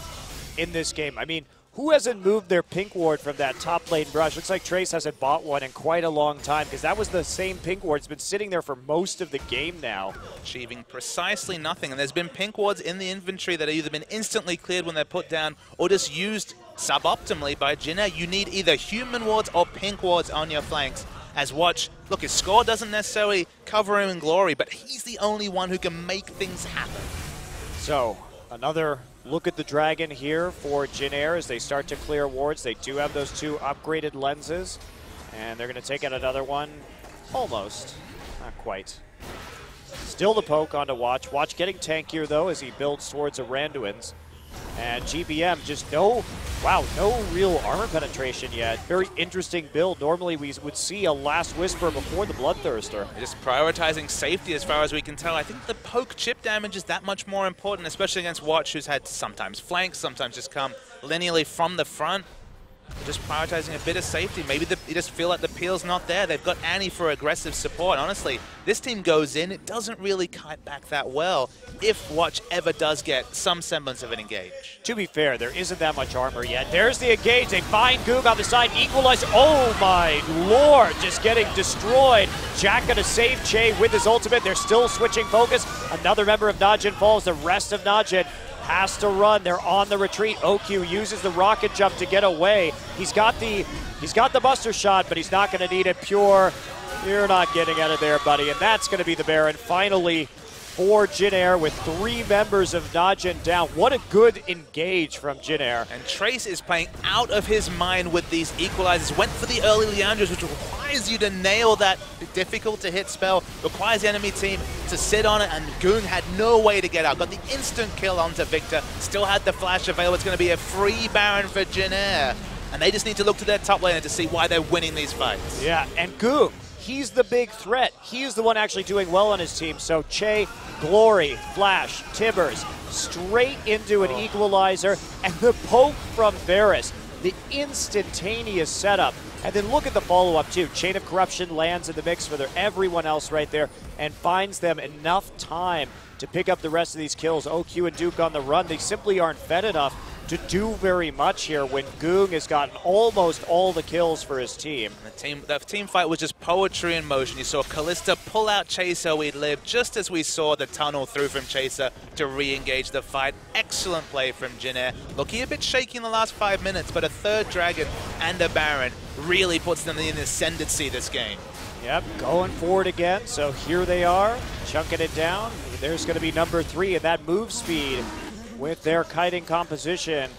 in this game. I mean, who hasn't moved their pink ward from that top lane brush? Looks like Trace hasn't bought one in quite a long time because that was the same pink ward. It's been sitting there for most of the game now. Achieving precisely nothing. And there's been pink wards in the inventory that have either been instantly cleared when they're put down or just used suboptimally by Jin You need either human wards or pink wards on your flanks. As Watch, look, his score doesn't necessarily cover him in glory, but he's the only one who can make things happen. So, another look at the dragon here for Jin Air as they start to clear wards. They do have those two upgraded lenses, and they're going to take out another one. Almost. Not quite. Still the poke onto Watch. Watch getting tankier, though, as he builds towards a Randuin's. And GBM just no, wow, no real armor penetration yet. Very interesting build. Normally we would see a Last Whisper before the Bloodthirster. Just prioritizing safety as far as we can tell. I think the poke chip damage is that much more important, especially against Watch, who's had sometimes flanks, sometimes just come linearly from the front. Just prioritizing a bit of safety. Maybe the, you just feel like the peel's not there. They've got Annie for aggressive support. Honestly, this team goes in, it doesn't really kite back that well if Watch ever does get some semblance of an engage. To be fair, there isn't that much armor yet. There's the engage. They find Goong on the side. Equalizer. Oh my lord. Just getting destroyed. Jack going to save Che with his ultimate. They're still switching focus. Another member of Najin falls. The rest of Najin has to run. They're on the retreat. OQ uses the rocket jump to get away. He's got the he's got the buster shot, but he's not going to need it. Pure. You're not getting out of there, buddy. And that's going to be the Baron. Finally, for Jin Air with three members of Najin down. What a good engage from Jin Air. And Trace is playing out of his mind with these equalizers. Went for the early Liandry's, which requires you to nail that difficult to hit spell, requires the enemy team to sit on it, and Goong had no way to get out. Got the instant kill onto Viktor, still had the flash available. It's going to be a free Baron for Jin Air. And they just need to look to their top laner to see why they're winning these fights. Yeah, and Goong, he's the big threat. He's the one actually doing well on his team. So Che, Glory, Flash, Tibbers, straight into an oh. equalizer, and the poke from Varus. the instantaneous setup. And then look at the follow up, too. Chain of Corruption lands in the mix for their, everyone else right there and finds them enough time to pick up the rest of these kills. OQ and Duke on the run. They simply aren't fed enough to do very much here when Goong has gotten almost all the kills for his team. The team, the team fight was just poetry in motion. You saw Kalista pull out Chaser, we'd live, just as we saw the tunnel through from Chaser to re-engage the fight. Excellent play from Jin Air. Looking a bit shaky in the last five minutes, but a third Dragon and a Baron really puts them in the ascendancy this game. Yep, going forward again. So here they are, chunking it down. There's going to be number three, and that move speed with their kiting composition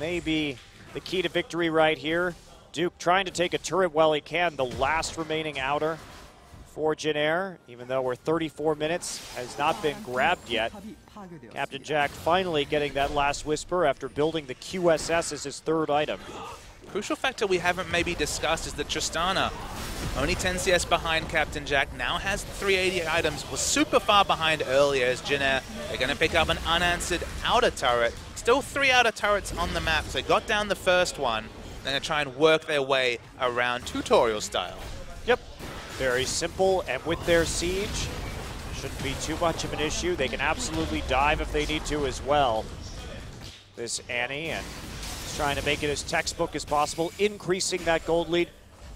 may be the key to victory right here. Duke trying to take a turret while he can, the last remaining outer for Jin Air, even though we're 34 minutes, has not been grabbed yet. Captain Jack finally getting that last whisper after building the QSS as his third item. Crucial factor we haven't maybe discussed is that Tristana, only 10 CS behind Captain Jack, now has 380 items, was super far behind earlier as Jin Air. They're going to pick up an unanswered outer turret. Still three outer turrets on the map, so they got down the first one. They're going to try and work their way around tutorial style. Yep, very simple, and with their siege, shouldn't be too much of an issue. They can absolutely dive if they need to as well. This Annie, and trying to make it as textbook as possible, increasing that gold lead.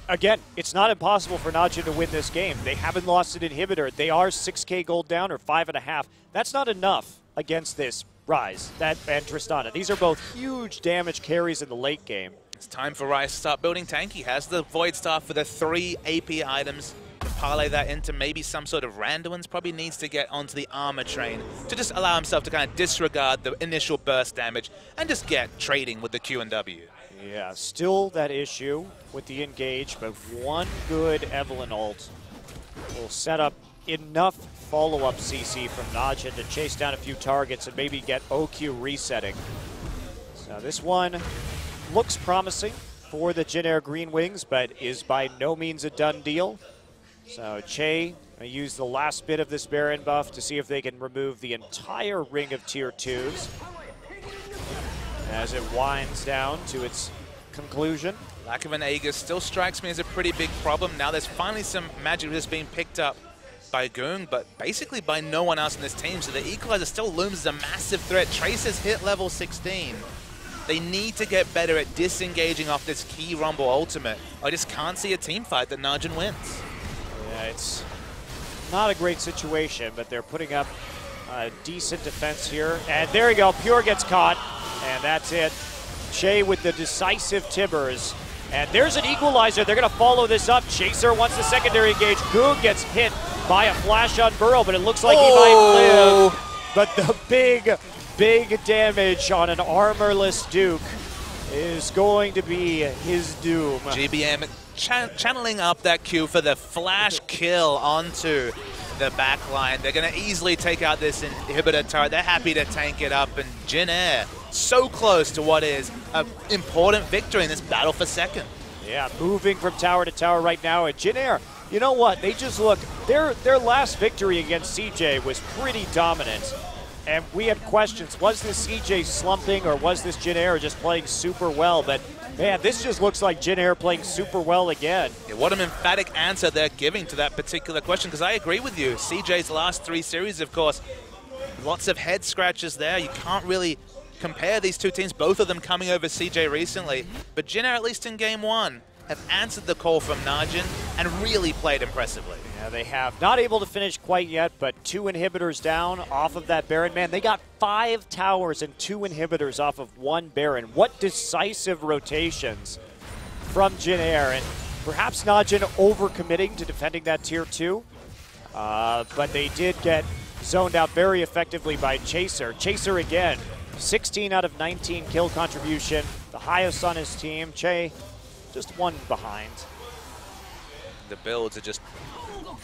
Again, it's not impossible for Najin to win this game. They haven't lost an inhibitor. They are 6k gold down or 5.5. That's not enough against this Ryze that, and Tristana. These are both huge damage carries in the late game. It's time for Ryze to start building tank. He has the Void Staff for the three AP items parlay that into maybe some sort of Randuin's probably needs to get onto the armor train to just allow himself to kind of disregard the initial burst damage and just get trading with the Q and W. Yeah, still that issue with the engage, but one good Evelynn ult will set up enough follow-up CC from Najin to chase down a few targets and maybe get OQ resetting. So this one looks promising for the Jin Air Green Wings, but is by no means a done deal. So Che use the last bit of this Baron buff to see if they can remove the entire ring of tier 2s as it winds down to its conclusion. Lack of an Aegis still strikes me as a pretty big problem. Now there's finally some magic that's being picked up by Goong, but basically by no one else in this team. So the Equalizer still looms as a massive threat. Trace's hit level 16. They need to get better at disengaging off this key Rumble ultimate. I just can't see a team fight that Najin wins. Yeah, it's not a great situation, but they're putting up a decent defense here. And there you go, Pure gets caught, and that's it. Che with the decisive Tibbers. And there's an equalizer. They're going to follow this up. Chaser wants the secondary engage. Goong gets hit by a flash on Burrow, but it looks like oh. he might oh! live. But the big, big damage on an armorless Duke is going to be his doom. Channeling up that Q for the flash kill onto the back line. They're going to easily take out this inhibitor turret. They're happy to tank it up. And Jin Air so close to what is an important victory in this battle for second. Yeah, moving from tower to tower right now. And Jin Air, you know what? They just look, their, their last victory against CJ was pretty dominant. And we had questions, was this CJ slumping or was this Jin Air just playing super well? But man, this just looks like Jin Air playing super well again. Yeah, what an emphatic answer they're giving to that particular question, because I agree with you. CJ's last three series, of course, lots of head scratches there. You can't really compare these two teams, both of them coming over CJ recently. But Jin Air, at least in game one, have answered the call from Najin and really played impressively. Yeah, they have. Not able to finish quite yet, but two inhibitors down off of that Baron. Man, they got five towers and two inhibitors off of one Baron. What decisive rotations from Jin Air. And perhaps Najin overcommitting to defending that tier two. Uh, but they did get zoned out very effectively by Chaser. Chaser again, 16 out of 19 kill contribution, the highest on his team. Che just one behind. The builds are just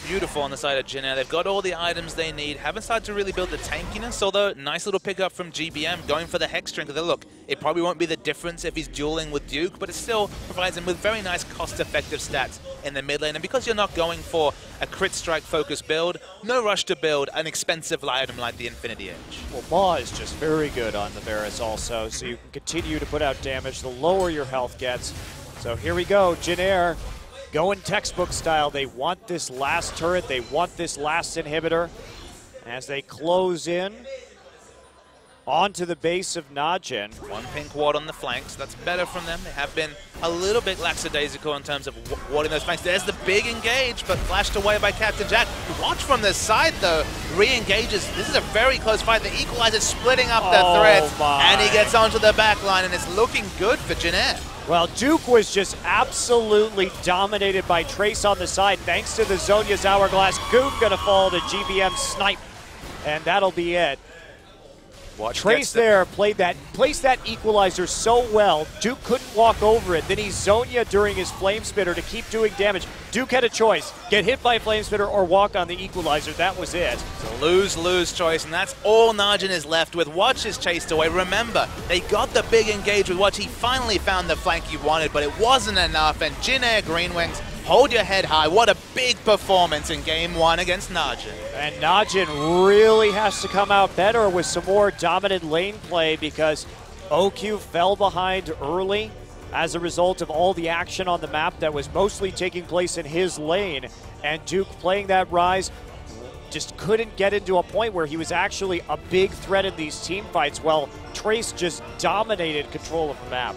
beautiful on the side of Jin Air. They've got all the items they need. Haven't started to really build the tankiness, although nice little pickup from GBM going for the Hex Drink. Look, it probably won't be the difference if he's dueling with Duke, but it still provides him with very nice cost-effective stats in the mid lane. And because you're not going for a crit strike focused build, no rush to build an expensive item like the Infinity Edge. Well, Maw is just very good on the Varus also, so you can continue to put out damage the lower your health gets. So here we go, Jin Air going textbook style. They want this last turret. They want this last inhibitor. As they close in onto the base of Najin. One pink ward on the flanks. That's better from them. They have been a little bit lackadaisical in terms of warding those flanks. There's the big engage, but flashed away by Captain Jack. Watch from the side, though. Re-engages. This is a very close fight. The Equalizer splitting up the oh threats. My. And he gets onto the back line, and it's looking good for Air. Well, Duke was just absolutely dominated by Trace on the side thanks to the Zhonya's Hourglass. Goong going to fall to GBM Snipe, and that'll be it. Watch Trace there played that placed that equalizer so well. Duke couldn't walk over it. Then he Zhonya during his flame spitter to keep doing damage. Duke had a choice: get hit by flame spitter or walk on the equalizer. That was it. It's a lose-lose choice, and that's all Najin is left with. Watch is chased away. Remember, they got the big engage with Watch. He finally found the flank he wanted, but it wasn't enough. And Jin Air Green Wings hold your head high. What a big performance in game one against Najin. And Najin really has to come out better with some more dominant lane play because OQ fell behind early as a result of all the action on the map that was mostly taking place in his lane. And Duke playing that Ryze just couldn't get into a point where he was actually a big threat in these team fights while Trace just dominated control of the map.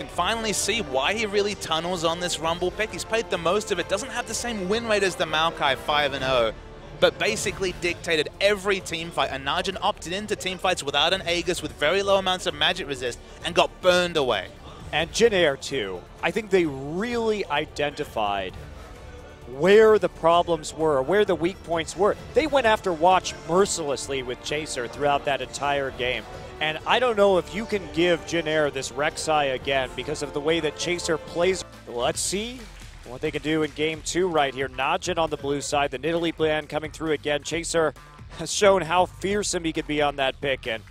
Can finally see why he really tunnels on this Rumble pick. He's played the most of it. Doesn't have the same win rate as the Maokai 5-0, but basically dictated every team fight. And Najin opted into team fights without an Aegis with very low amounts of magic resist and got burned away. And Jin Air too. I think they really identified where the problems were, where the weak points were. They went after Watch mercilessly with Chaser throughout that entire game. And I don't know if you can give Jin Air this Rek'Sai again because of the way that Chaser plays. Let's see what they can do in game two right here. Najin on the blue side, the Nidalee plan coming through again. Chaser has shown how fearsome he could be on that pick. And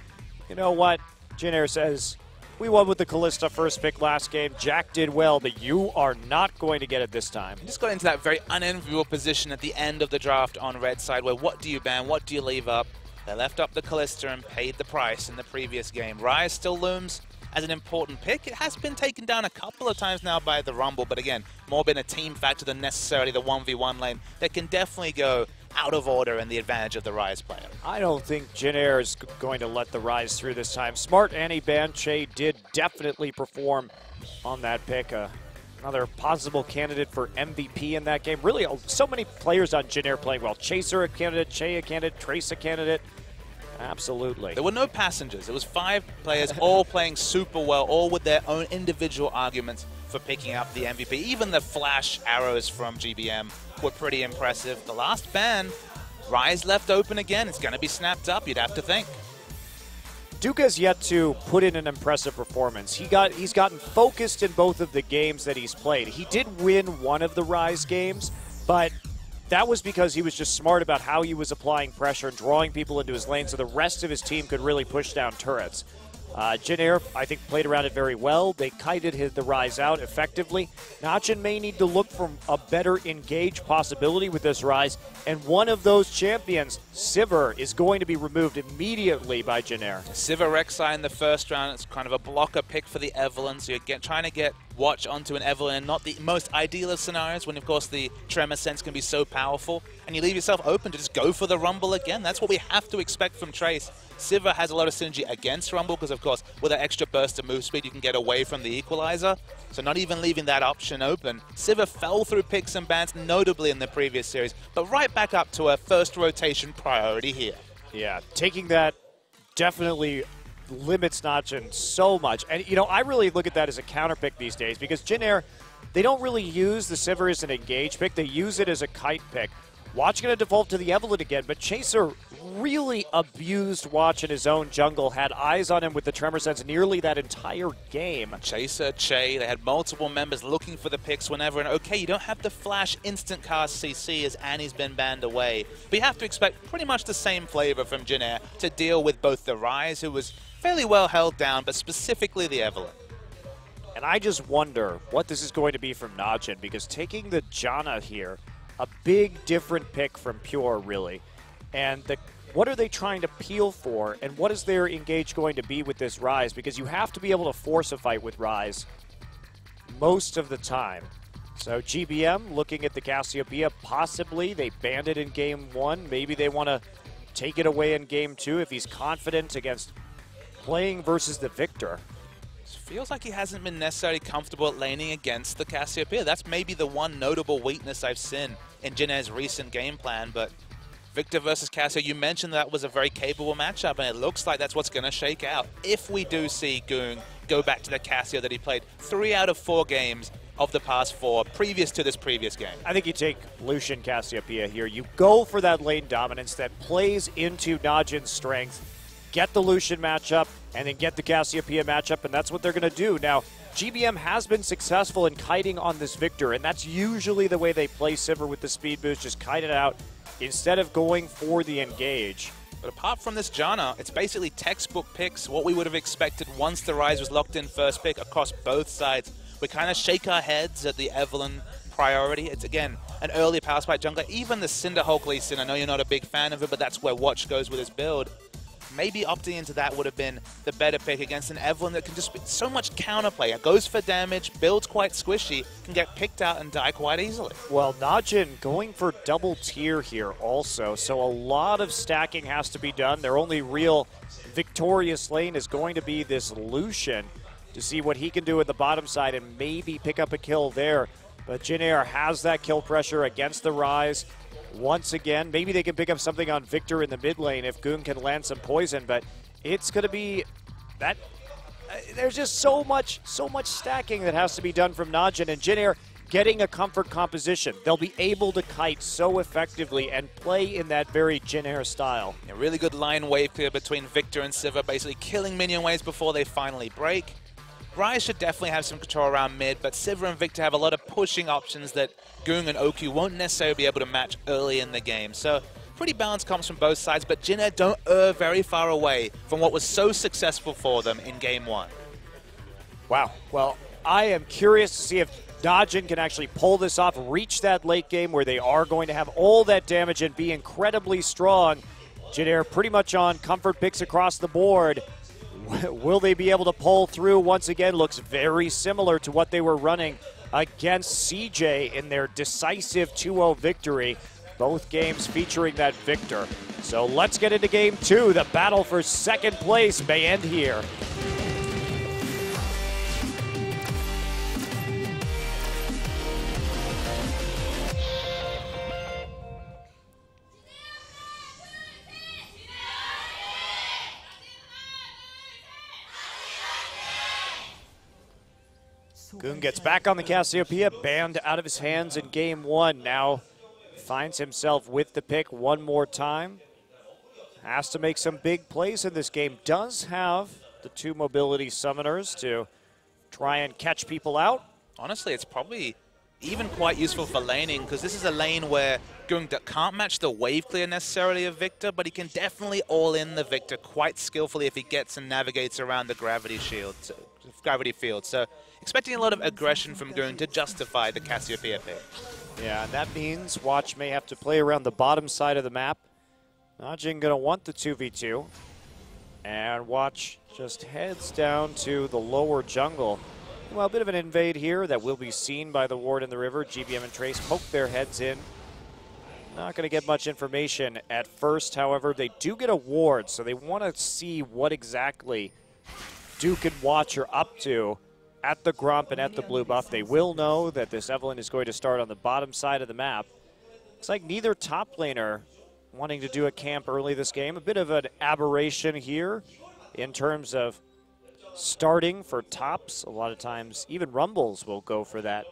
you know what? Jin Air says, we won with the Kalista first pick last game. Jack did well, but you are not going to get it this time. just got into that very unenviable position at the end of the draft on red side where what do you ban, what do you leave up? They left up the Kalista and paid the price in the previous game. Ryze still looms as an important pick. It has been taken down a couple of times now by the Rumble, but again, more been a team factor than necessarily the 1v1 lane that can definitely go out of order and the advantage of the Ryze player. I don't think Jin Air is going to let the Ryze through this time. Smart Annie Banche did definitely perform on that pick. Uh, another possible candidate for MVP in that game. Really, uh, so many players on Jin Air playing well. Chaser a candidate, Che a candidate, Trace a candidate. Absolutely. There were no passengers. It was five players all playing super well, all with their own individual arguments for picking up the MVP. Even the flash arrows from GBM were pretty impressive. The last ban, Ryze left open again. It's going to be snapped up, you'd have to think. Duke has yet to put in an impressive performance. He got he's gotten focused in both of the games that he's played. He did win one of the Ryze games, but that was because he was just smart about how he was applying pressure and drawing people into his lane so the rest of his team could really push down turrets. Uh, Jin Air, I think, played around it very well. They kited his, the Ryze out effectively. Najin may need to look for a better engage possibility with this Ryze, and one of those champions, Sivir, is going to be removed immediately by Jin Air. Sivir Rek'Sai in the first round. It's kind of a blocker pick for the Evelynn, so you're get, trying to get Watch onto an Evelynn, not the most ideal of scenarios when, of course, the Tremor Sense can be so powerful, and you leave yourself open to just go for the Rumble again. That's what we have to expect from Trace. Sivir has a lot of synergy against Rumble because, of course, with that extra burst of move speed, you can get away from the Equalizer. So not even leaving that option open. Sivir fell through picks and bans, notably in the previous series, but right back up to a first rotation priority here. Yeah, taking that definitely limits Najin so much. And, you know, I really look at that as a counter pick these days because Jin Air, they don't really use the Sivir as an engage pick. They use it as a kite pick. Watch going to default to the Evelynn again, but Chaser really abused Watch in his own jungle, had eyes on him with the Tremor Sense nearly that entire game. Chaser, Che, they had multiple members looking for the picks whenever, and okay, you don't have the flash instant cast CC as Annie's been banned away, but you have to expect pretty much the same flavor from Jin Air to deal with both the Ryze, who was fairly well held down, but specifically the Evelynn. And I just wonder what this is going to be from Najin, because taking the Janna here, a big different pick from Pure, really. And the what are they trying to peel for, and what is their engage going to be with this Ryze? Because you have to be able to force a fight with Ryze most of the time. So GBM looking at the Cassiopeia, possibly they banned it in game one. Maybe they want to take it away in game two if he's confident against playing versus the Viktor. Feels like he hasn't been necessarily comfortable at laning against the Cassiopeia. That's maybe the one notable weakness I've seen in Jin Air's recent game plan, but Viktor versus Cassio, you mentioned that was a very capable matchup, and it looks like that's what's going to shake out. If we do see Goong go back to the Cassio that he played three out of four games of the past four previous to this previous game. I think you take Lucian Cassiopeia here. You go for that lane dominance that plays into Najin's strength, get the Lucian matchup, and then get the Cassiopeia matchup, and that's what they're going to do. Now, GBM has been successful in kiting on this Viktor, and that's usually the way they play Sivir with the speed boost, just kite it out instead of going for the engage. But apart from this Janna, it's basically textbook picks, what we would have expected once the Ryze was locked in first pick across both sides. We kind of shake our heads at the Evelynn priority. It's, again, an early power spike jungler. Even the Cinderhulk Lee Sin, I know you're not a big fan of it, but that's where Watch goes with his build maybe opting into that would have been the better pick against an Evelynn that can just be so much counterplay. It goes for damage, builds quite squishy, can get picked out and die quite easily. Well, Najin going for double tier here also, so a lot of stacking has to be done. Their only real victorious lane is going to be this Lucian to see what he can do at the bottom side and maybe pick up a kill there. But Jin Air has that kill pressure against the Ryze once again. Maybe they can pick up something on Viktor in the mid lane if Goong can land some poison, but it's going to be that. Uh, there's just so much, so much stacking that has to be done from Najin and Jin Air getting a comfort composition. They'll be able to kite so effectively and play in that very Jin Air style. A really good line wave here between Viktor and Sivir, basically killing minion waves before they finally break. Ryze should definitely have some control around mid, but Sivir and Viktor have a lot of pushing options that Goong and OQ won't necessarily be able to match early in the game. So pretty balanced comps from both sides, but Jin don't err very far away from what was so successful for them in game one. Wow. Well, I am curious to see if Najin can actually pull this off, reach that late game where they are going to have all that damage and be incredibly strong. Jin Air pretty much on comfort picks across the board. Will they be able to pull through once again? Looks very similar to what they were running against CJ in their decisive 2 0 victory. Both games featuring that Viktor. So let's get into game two. The battle for second place may end here. Goong gets back on the Cassiopeia, banned out of his hands in game one. Now finds himself with the pick one more time. Has to make some big plays in this game. Does have the two mobility summoners to try and catch people out. Honestly, it's probably even quite useful for laning because this is a lane where Goong can't match the wave clear necessarily of Viktor, but he can definitely all in the Viktor quite skillfully if he gets and navigates around the gravity shield, gravity field. So expecting a lot of aggression from Goong to justify the Cassiopeia pick. Yeah, and that means Watch may have to play around the bottom side of the map. Najin going to want the 2v2. And Watch just heads down to the lower jungle. Well, a bit of an invade here that will be seen by the ward in the river. GBM and Trace poke their heads in. Not going to get much information at first, however. They do get a ward, so they want to see what exactly Duke and Watch are up to at the Gromp and at the blue buff. They will know that this Evelynn is going to start on the bottom side of the map. Looks like neither top laner wanting to do a camp early this game. A bit of an aberration here in terms of starting for tops. A lot of times, even Rumbles will go for that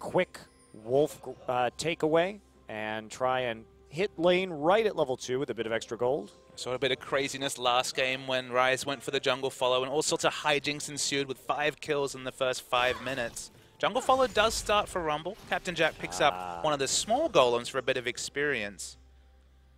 quick Wolf uh, takeaway. And try and hit lane right at level two with a bit of extra gold. Saw a bit of craziness last game when Ryze went for the jungle follow, and all sorts of hijinks ensued with five kills in the first five minutes. Jungle follow does start for Rumble. Captain Jack picks Ah. up one of the small golems for a bit of experience.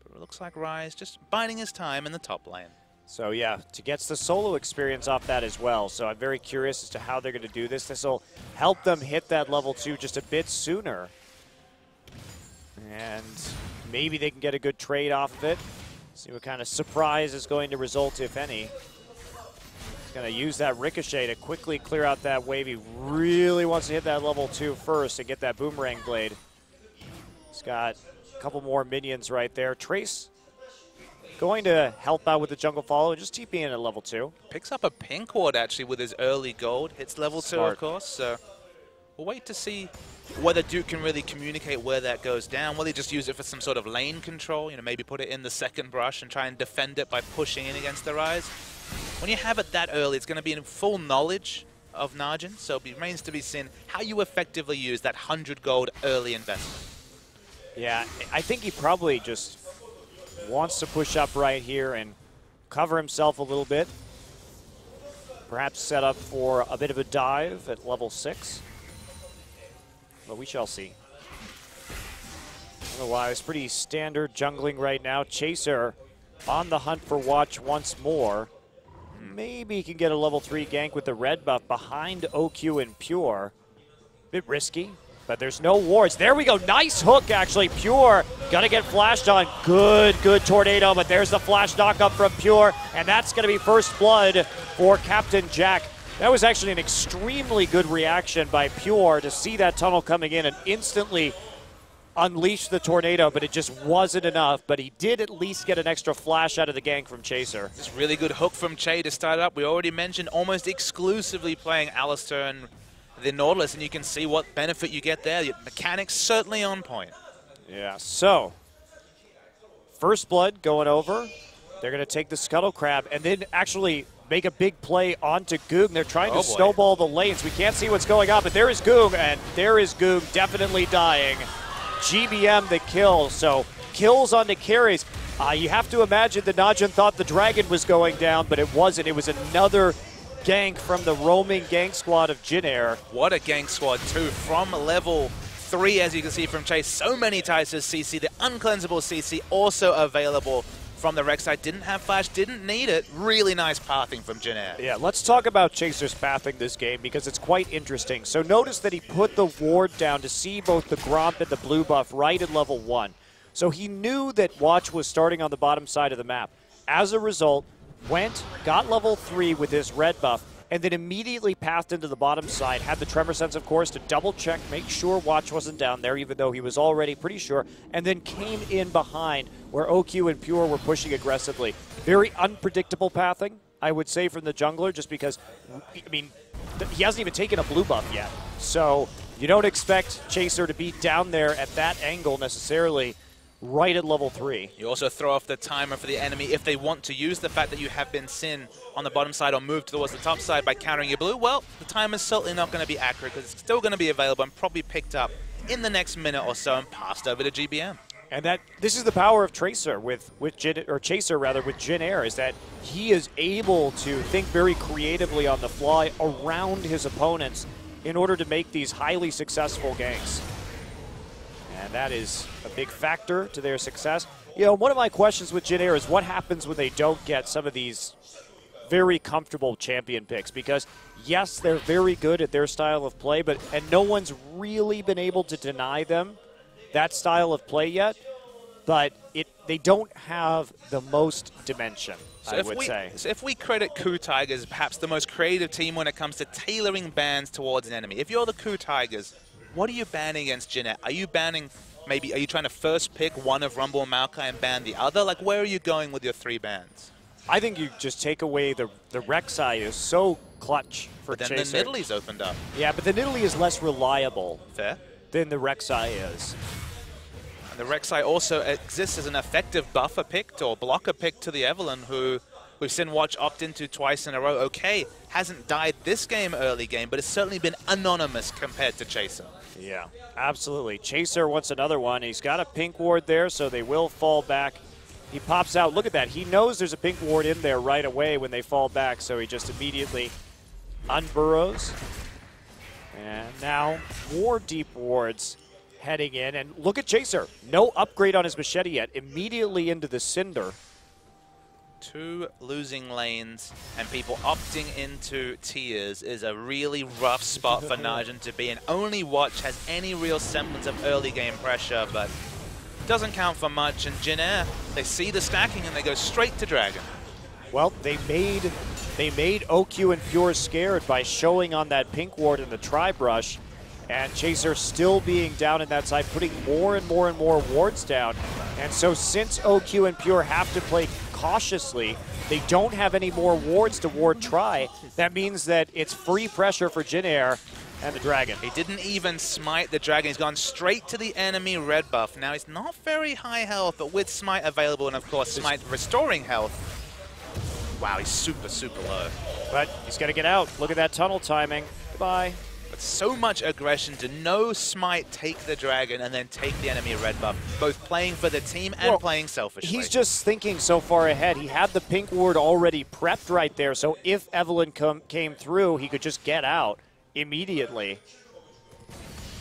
But it looks like Ryze just biding his time in the top lane. So yeah, to get the solo experience off that as well. So I'm very curious as to how they're going to do this. This will help them hit that level two just a bit sooner. And maybe they can get a good trade off of it. See what kind of surprise is going to result, if any. He's going to use that ricochet to quickly clear out that wave. He really wants to hit that level two first and get that boomerang blade. He's got a couple more minions right there. Trace going to help out with the jungle follow, just TPing in at level two. Picks up a pink ward actually with his early gold. Hits level two, of course. So we'll wait to see whether Duke can really communicate where that goes down. Will he just use it for some sort of lane control? You know, maybe put it in the second brush and try and defend it by pushing in against the Ryze. When you have it that early, it's going to be in full knowledge of Najin. So it remains to be seen how you effectively use that 100 gold early investment. Yeah, I think he probably just wants to push up right here and cover himself a little bit. Perhaps set up for a bit of a dive at level six. But we shall see. Otherwise, pretty standard jungling right now. Chaser on the hunt for Watch once more. Maybe he can get a level three gank with the red buff behind OQ and Pure. Bit risky, but there's no wards. There we go. Nice hook, actually. Pure gonna get flashed on. Good, good tornado, but there's the flash knock up from Pure, and that's gonna be first blood for Captain Jack. That was actually an extremely good reaction by Pure to see that tunnel coming in and instantly unleash the tornado, but it just wasn't enough. But he did at least get an extra flash out of the gank from Chaser. This really good hook from Che to start up. We already mentioned almost exclusively playing Alistar and the Nautilus, and you can see what benefit you get there. The mechanics certainly on point. Yeah. So, first blood going over. They're going to take the scuttle crab and then actually make a big play onto Goong. They're trying Oh, to boy. snowball the lanes. We can't see what's going on, but there is Goong, and there is Goong definitely dying. GBM the kill. So kills on the carries. Uh, you have to imagine that Najin thought the dragon was going down, but it wasn't. It was another gank from the roaming gank squad of Jin Air. What a gang squad, too, from level 3, as you can see from Chase. So many types of CC. The uncleansable CC also available from the Rek'Sai. Didn't have flash, didn't need it. Really nice pathing from Jin Air. Yeah, let's talk about Chaser's pathing this game because it's quite interesting. So notice that he put the ward down to see both the Gromp and the blue buff right at level one. So he knew that Watch was starting on the bottom side of the map. As a result, went, got level three with his red buff, and then immediately passed into the bottom side. Had the tremor sense, of course, to double check, make sure Watch wasn't down there, even though he was already pretty sure, and then came in behind where OQ and Pure were pushing aggressively. Very unpredictable pathing, I would say, from the jungler, just because, I mean, he hasn't even taken a blue buff yet. So you don't expect Chaser to be down there at that angle necessarily right at level three. You also throw off the timer for the enemy if they want to use the fact that you have been seen on the bottom side or move towards the top side by countering your blue. Well, the timer's certainly not going to be accurate because it's still going to be available and probably picked up in the next minute or so and passed over to GBM. And that this is the power of Tracer with with Jin, or Chaser rather with Jin Air is that he is able to think very creatively on the fly around his opponents in order to make these highly successful ganks. And that is a big factor to their success. You know, one of my questions with Jin Air is what happens when they don't get some of these very comfortable champion picks because yes, they're very good at their style of play, but and no one's really been able to deny them that style of play yet. But it they don't have the most dimension, So I if would we, say. So if we credit KOO Tigers perhaps the most creative team when it comes to tailoring bans towards an enemy, if you're the KOO Tigers, what are you banning against Jin Air? Are you banning maybe, are you trying to first pick one of Rumble and Maokai and ban the other? Like, where are you going with your three bans? I think you just take away the the Rek'Sai is so clutch for But then Chaser. the Nidalee opened up. yeah, but the Nidalee is less reliable Fair. than the Rek'Sai is. And the Rek'Sai also exists as an effective buffer pick or blocker pick to the Evelynn, who We've seen Watch opt into twice in a row. Okay, hasn't died this game early game, but it's certainly been anonymous compared to Chaser. Yeah, absolutely. Chaser wants another one. He's got a pink ward there, so they will fall back. He pops out. Look at that. He knows there's a pink ward in there right away when they fall back, so he just immediately unburrows. And now more deep wards heading in. And look at Chaser. No upgrade on his machete yet. Immediately into the Cinder. Two losing lanes and people opting into tiers is a really rough spot for Najin to be in. Only Watch has any real semblance of early game pressure, but doesn't count for much. And Jin Air, they see the stacking and they go straight to Dragon. Well, they made they made OQ and Pure scared by showing on that pink ward in the tri brush, and Chaser still being down in that side, putting more and more and more wards down. And so since OQ and Pure have to play cautiously, they don't have any more wards to ward try. That means that it's free pressure for Jin Air and the Dragon. He didn't even smite the Dragon. He's gone straight to the enemy red buff. Now, he's not very high health, but with Smite available and, of course, Smite restoring health, wow, he's super, super low. But he's got to get out. Look at that tunnel timing. Goodbye. But so much aggression to no Smite take the Dragon and then take the enemy red buff, both playing for the team and well, playing selfishly. He's just thinking so far ahead. He had the pink ward already prepped right there, so if Evelynn come, came through, he could just get out immediately.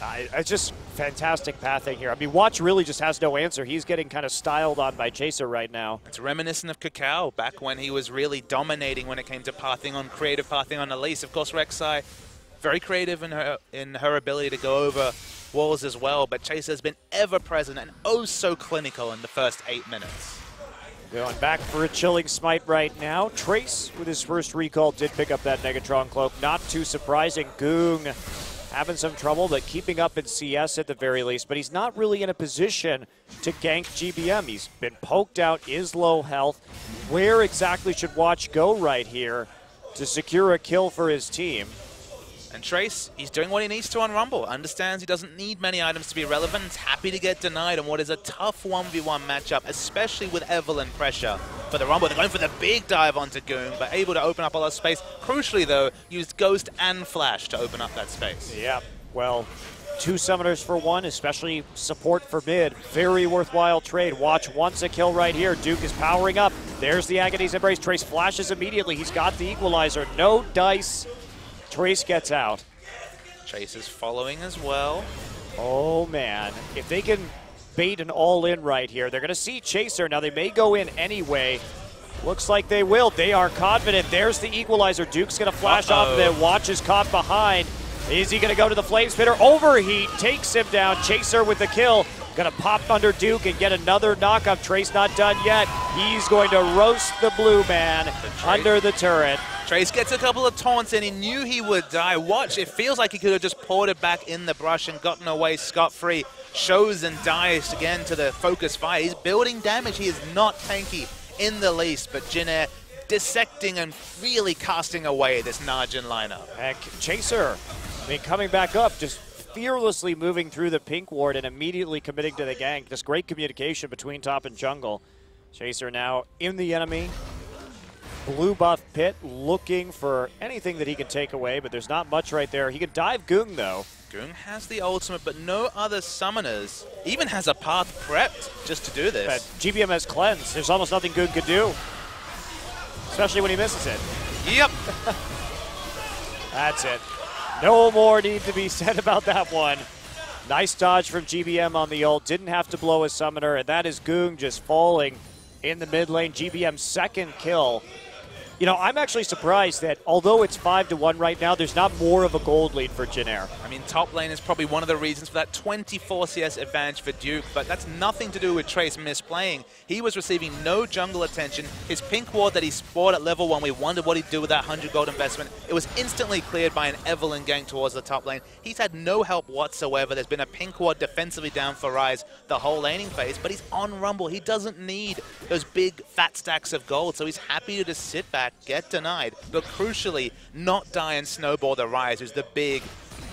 Uh, it's just fantastic pathing here. I mean, Watch really just has no answer. He's getting kind of styled on by Chaser right now. It's reminiscent of Kakao back when he was really dominating when it came to pathing on, creative pathing on Elise. Of course, Rek'Sai, very creative in her in her ability to go over walls as well, but Chase has been ever present and oh so clinical in the first eight minutes. Going back for a chilling smite right now. Trace, with his first recall, did pick up that Negatron cloak. Not too surprising. Goong having some trouble, but keeping up in CS at the very least. But he's not really in a position to gank GBM. He's been poked out, is low health. Where exactly should Watch go right here to secure a kill for his team? And Trace, he's doing what he needs to on Rumble. Understands he doesn't need many items to be relevant. Happy to get denied on what is a tough 1v1 matchup, especially with Evelynn pressure for the Rumble. They're going for the big dive onto Goong, but able to open up a lot of space. Crucially, though, used Ghost and Flash to open up that space. Yeah, well, two summoners for one, especially support for mid. Very worthwhile trade. Watch once a kill right here. Duke is powering up. There's the Agony's Embrace. Trace flashes immediately. He's got the equalizer. No dice. Trace gets out. Chase is following as well. Oh, man. If they can bait an all-in right here, they're going to see Chaser. Now, they may go in anyway. Looks like they will. They are confident. There's the equalizer. Duke's going to flash uh -oh. off of it. Watch is caught behind. Is he going to go to the Flame Spitter? Overheat takes him down. Chaser with the kill. Going to pop under Duke and get another knockup. Trace not done yet. He's going to roast the blue man the under the turret. Trace gets a couple of taunts and He knew he would die. Watch, it feels like he could have just poured it back in the brush and gotten away scot-free. Shows and dies again to the focus fire. He's building damage. He is not tanky in the least, but Jin Air dissecting and really casting away this Najin lineup. Heck, Chaser, I mean, coming back up, just fearlessly moving through the pink ward and immediately committing to the gank. Just great communication between top and jungle. Chaser now in the enemy, blue buff pit looking for anything that he can take away, but there's not much right there. He can dive Goong, though. Goong has the ultimate, but no other summoners. Even has a path prepped just to do this. But GBM has cleanse. There's almost nothing Goong could do, especially when he misses it. Yep. That's it. No more need to be said about that one. Nice dodge from GBM on the ult. Didn't have to blow a summoner, and that is Goong just falling in the mid lane. GBM's second kill you know, I'm actually surprised that although it's 5 to 1 right now, there's not more of a gold lead for Jin Air. I mean, top lane is probably one of the reasons for that 24 CS advantage for Duke, but that's nothing to do with Trace misplaying. He was receiving no jungle attention. His pink ward that he spoiled at level 1, we wondered what he'd do with that 100 gold investment. It was instantly cleared by an Evelynn gank towards the top lane. He's had no help whatsoever. There's been a pink ward defensively down for Ryze the whole laning phase, but he's on Rumble. He doesn't need those big fat stacks of gold, so he's happy to just sit back get denied, but crucially not die and snowball the Ryze, who's the big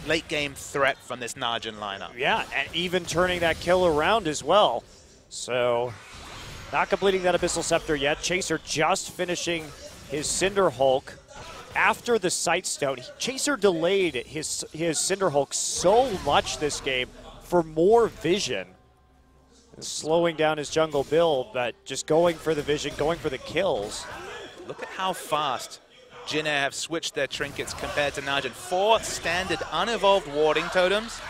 late game threat from this Najin lineup. Yeah, and even turning that kill around as well. So Not completing that Abyssal Scepter yet. Chaser just finishing his Cinder Hulk after the Sightstone. Chaser delayed his, his Cinder Hulk so much this game for more vision. Slowing down his jungle build, but just going for the vision, going for the kills. Look at how fast Jin Air have switched their trinkets compared to Najin. Four standard unevolved warding totems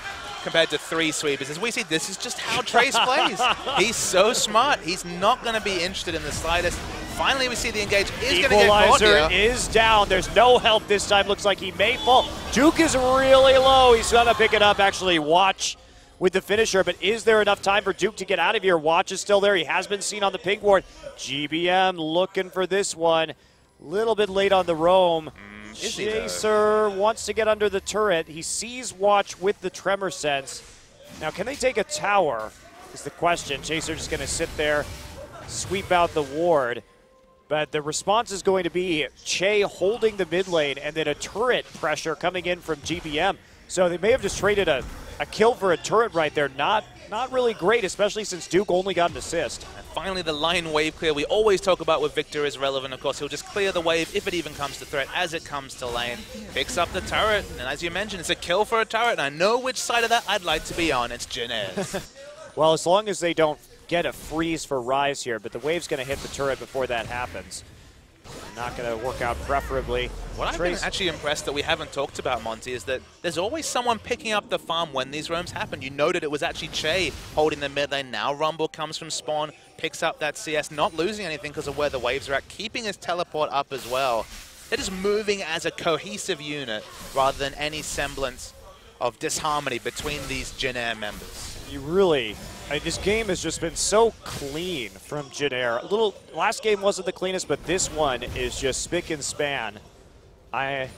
compared to three sweepers. As we see, this is just how Trace plays. He's so smart. He's not going to be interested in the slightest. Finally, we see the engage is going to get caught Equalizer is down. There's no help this time. Looks like he may fall. Duke is really low. He's going to pick it up. Actually, watch with the finisher, but is there enough time for Duke to get out of here? Watch is still there. He has been seen on the pink ward. GBM looking for this one. Little bit late on the roam. Mm, Chaser wants to get under the turret. He sees Watch with the tremor sense. Now, can they take a tower? Is the question. Chaser just going to sit there, sweep out the ward. But the response is going to be Chei holding the mid lane and then a turret pressure coming in from GBM. So they may have just traded a a kill for a turret right there. Not not really great, especially since Duke only got an assist. And finally, the line wave clear we always talk about with Viktor is relevant. Of course, he'll just clear the wave if it even comes to threat as it comes to lane. Picks up the turret, and as you mentioned, it's a kill for a turret. And I know which side of that I'd like to be on. It's Jin well, as long as they don't get a freeze for Ryze here, but the wave's going to hit the turret before that happens. Not going to work out preferably. What I've been actually impressed that we haven't talked about, Monty, is that there's always someone picking up the farm when these roams happen. You noted it was actually Chei holding the mid lane. Now Rumble comes from spawn, picks up that CS, not losing anything because of where the waves are at, keeping his teleport up as well. They're just moving as a cohesive unit rather than any semblance of disharmony between these Jin Air members. You really This game has just been so clean from Jin Air. A little last game wasn't the cleanest, but this one is just spick and span. I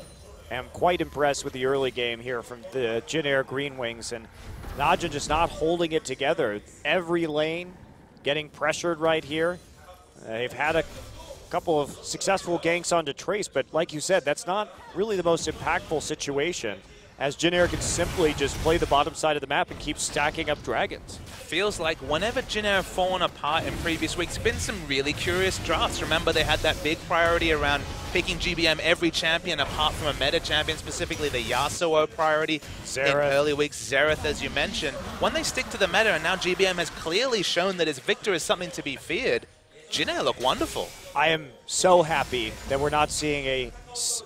am quite impressed with the early game here from the Jin Air Green Wings and Najin just not holding it together. Every lane getting pressured right here. They've had a couple of successful ganks onto Trace, but like you said, that's not really the most impactful situation as Jin Air can simply just play the bottom side of the map and keep stacking up dragons. Feels like whenever Jin Air have fallen apart in previous weeks, been some really curious drafts. Remember, they had that big priority around picking GBM every champion apart from a meta champion, specifically the Yasuo priority Xerath. in early weeks. Xerath, as you mentioned. When they stick to the meta, and now GBM has clearly shown that his Viktor is something to be feared, Jin Air look wonderful. I am so happy that we're not seeing a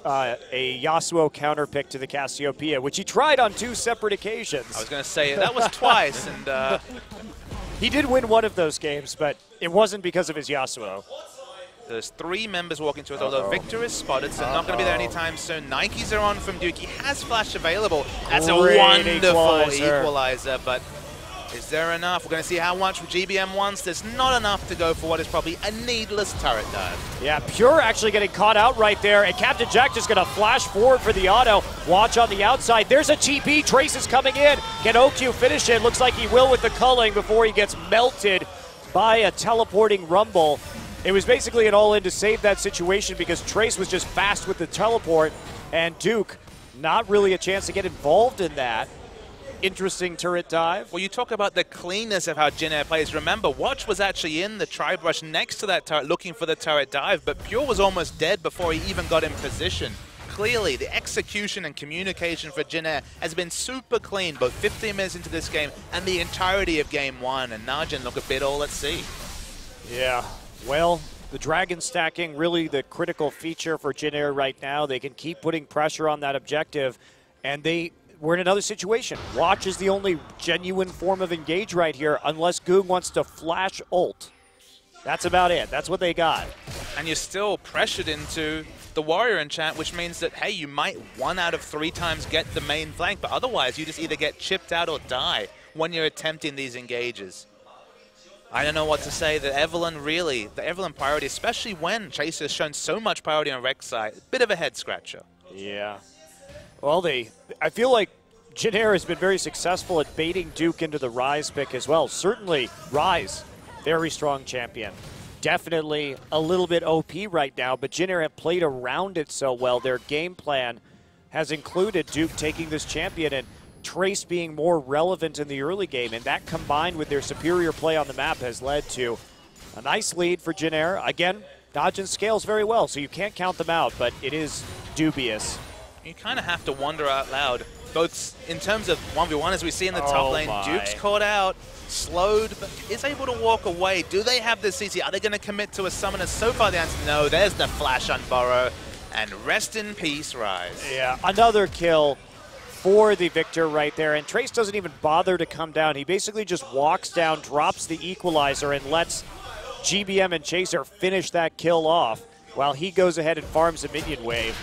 uh, a Yasuo counter pick to the Cassiopeia, which he tried on two separate occasions. I was going to say that was twice, and uh... he did win one of those games, but it wasn't because of his Yasuo. There's three members walking to it, although uh -oh. Viktor is spotted, so uh -oh. not going to be there anytime soon. Nikes are on from Duke. He has Flash available. That's Great a wonderful equalizer. equalizer, but is there enough? We're going to see how much with GBM wants. There's not enough to go for what is probably a needless turret dive. Yeah, Pure actually getting caught out right there, and Captain Jack just going to flash forward for the auto. Watch on the outside. There's a TP. Trace is coming in. Can OQ finish it? Looks like he will with the culling before he gets melted by a teleporting Rumble. It was basically an all-in to save that situation because Trace was just fast with the teleport, and Duke not really a chance to get involved in that interesting turret dive. Well, you talk about the cleanness of how Jin Air plays. Remember, Watch was actually in the tri-brush next to that turret looking for the turret dive, but Pure was almost dead before he even got in position. Clearly, the execution and communication for Jin Air has been super clean, both 15 minutes into this game and the entirety of game one. And Najin look a bit all at sea. Yeah, well, the dragon stacking really the critical feature for Jin Air right now. They can keep putting pressure on that objective, and they we're in another situation. Watch is the only genuine form of engage right here, unless Goong wants to flash ult. That's about it. That's what they got. And you're still pressured into the warrior enchant, which means that, hey, you might one out of three times get the main flank, but otherwise you just either get chipped out or die when you're attempting these engages. I don't know what to say. The Evelynn really, the Evelynn priority, especially when Chase has shown so much priority on Rek'Sai, bit of a head scratcher. Yeah. Well, they, I feel like Jin Air has been very successful at baiting Duke into the Ryze pick as well. Certainly, Ryze, very strong champion. Definitely a little bit OP right now, but Jin Air have played around it so well. Their game plan has included Duke taking this champion and Trace being more relevant in the early game, and that combined with their superior play on the map has led to A nice lead for Jin Air. Again, Najin scales very well, so you can't count them out, but it is dubious. You kind of have to wonder out loud, both in terms of 1v1, as we see in the top Oh lane, my. Duke's caught out, slowed, but is able to walk away. Do they have the CC? Are they going to commit to a summoner? So far, the answer no. There's the flash on Burrow, and rest in peace, Ryze. Yeah, another kill for the victor right there. And Trace doesn't even bother to come down. He basically just walks down, drops the equalizer, and lets GBM and Chaser finish that kill off while he goes ahead and farms a minion wave.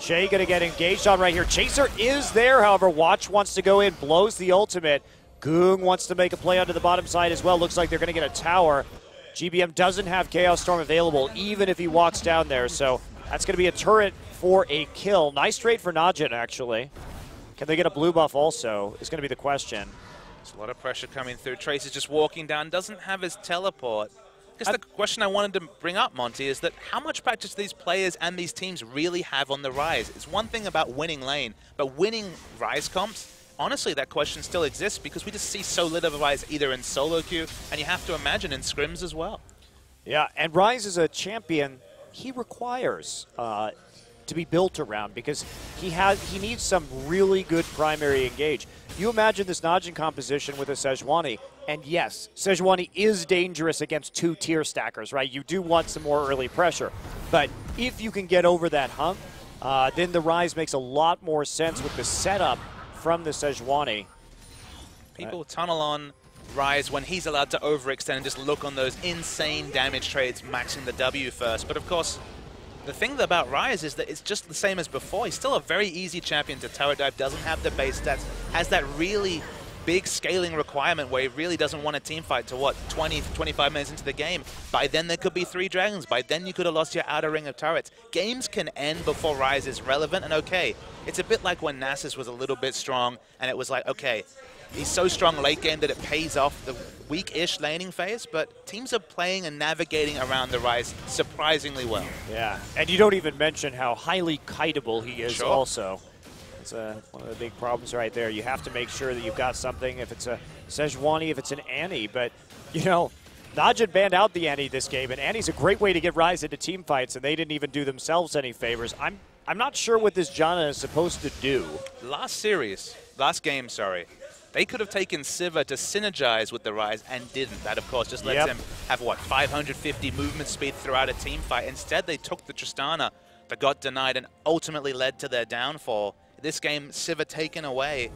Chei gonna get engaged on right here. Chaser is there, however. Watch wants to go in, blows the ultimate. Goong wants to make a play onto the bottom side as well. Looks like they're gonna get a tower. GBM doesn't have Chaos Storm available, even if he walks down there. So that's gonna be a turret for a kill. Nice trade for Najin, actually. Can they get a blue buff also? Is gonna be the question. There's a lot of pressure coming through. Trace is just walking down, doesn't have his teleport. I the question I wanted to bring up, Monty, is that how much practice these players and these teams really have on the Ryze? It's one thing about winning lane, but winning Ryze comps, honestly, that question still exists because we just see so little of Ryze either in solo queue, and you have to imagine in scrims as well. Yeah, and Ryze is a champion. He requires uh, to be built around because he has he needs some really good primary engage. You imagine this Najin composition with a Sejuani, and yes, Sejuani is dangerous against two tear stackers, right? You do want some more early pressure, but if you can get over that hump, uh, then the Ryze makes a lot more sense with the setup from the Sejuani. People tunnel on Ryze when he's allowed to overextend and just look on those insane damage trades, maxing the W first. But of course, the thing about Ryze is that it's just the same as before. He's still a very easy champion to tower dive, doesn't have the base stats, has that really big scaling requirement where he really doesn't want a team fight to what, 20, 25 minutes into the game. By then there could be three dragons. By then you could have lost your outer ring of turrets. Games can end before Ryze is relevant and okay. It's a bit like when Nasus was a little bit strong and it was like, okay, he's so strong late game that it pays off the weak-ish laning phase, but teams are playing and navigating around the Ryze surprisingly well. Yeah, and you don't even mention how highly kiteable he is Sure. also. It's uh, one of the big problems right there. You have to make sure that you've got something, if it's a Sejuani, if it's an Annie, but, you know, Najin banned out the Annie this game, and Annie's a great way to get Ryze into team fights, and they didn't even do themselves any favors. I'm I'm not sure what this Janna is supposed to do. Last series, last game, sorry, they could have taken Sivir to synergize with the Ryze and didn't. That, of course, just lets Yep. him have, what, 550 movement speed throughout a team fight. Instead, they took the Tristana that got denied and ultimately led to their downfall. This game, Sivir taken away.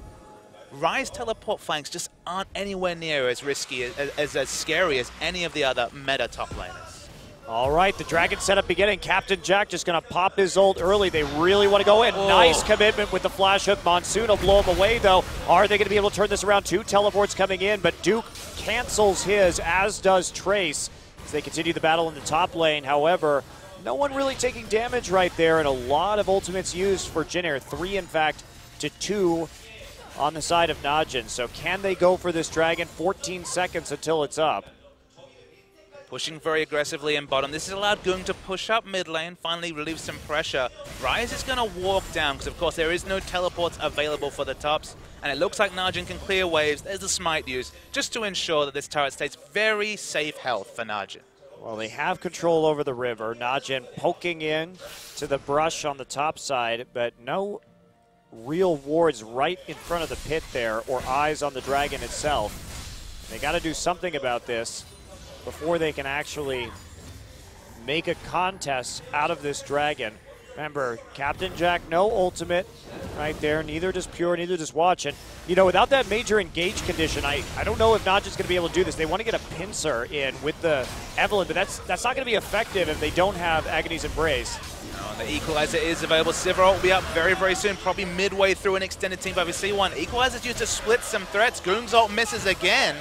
Ryze teleport flanks just aren't anywhere near as risky, as, as, as scary as any of the other meta top laners. All right, the Dragon setup beginning. Captain Jack just going to pop his ult early. They really want to go in. Oh. Nice commitment with the flash hook. Monsoon will blow him away, though. Are they going to be able to turn this around? Two teleports coming in, but Duke cancels his, as does Trace, as they continue the battle in the top lane. However, no one really taking damage right there, and a lot of ultimates used for Jin Three, in fact, to two on the side of Najin. So can they go for this Dragon? 14 seconds until it's up. Pushing very aggressively in bottom. This has allowed Goong to push up mid lane, finally relieve some pressure. Ryze is going to walk down because, of course, there is no teleports available for the tops. And it looks like Najin can clear waves. There's the smite use, just to ensure that this turret stays very safe health for Najin. Well, they have control over the river. Najin poking in to the brush on the top side, but no real wards right in front of the pit there or eyes on the dragon itself. They got to do something about this before they can actually make a contest out of this dragon. Remember, Captain Jack, no ultimate right there. Neither does Pure, neither does Watch. And, you know, without that major engage condition, I, I don't know if Najin's going to be able to do this. They want to get a pincer in with the Evelynn, but that's that's not going to be effective if they don't have Agony's Embrace. Oh, the equalizer is available. Sivir ult will be up very, very soon, probably midway through an extended team see one. Equalizer's used to split some threats. Goong's ult misses again.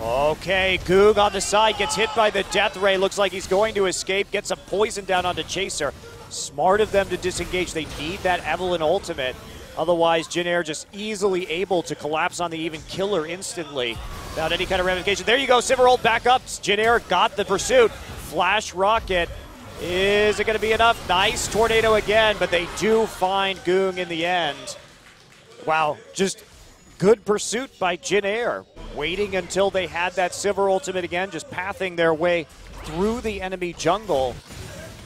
Okay, Goong on the side gets hit by the Death Ray. Looks like he's going to escape. Gets some poison down onto Chaser. Smart of them to disengage. They need that Evelynn ultimate. Otherwise, Jin Air just easily able to collapse on the even killer instantly without any kind of ramification. There you go, Sivir ult back up. Jin Air got the pursuit. Flash Rocket. Is it going to be enough? Nice tornado again, but they do find Goong in the end. Wow, just Good pursuit by Jin Air, waiting until they had that Sivir ultimate again, just pathing their way through the enemy jungle.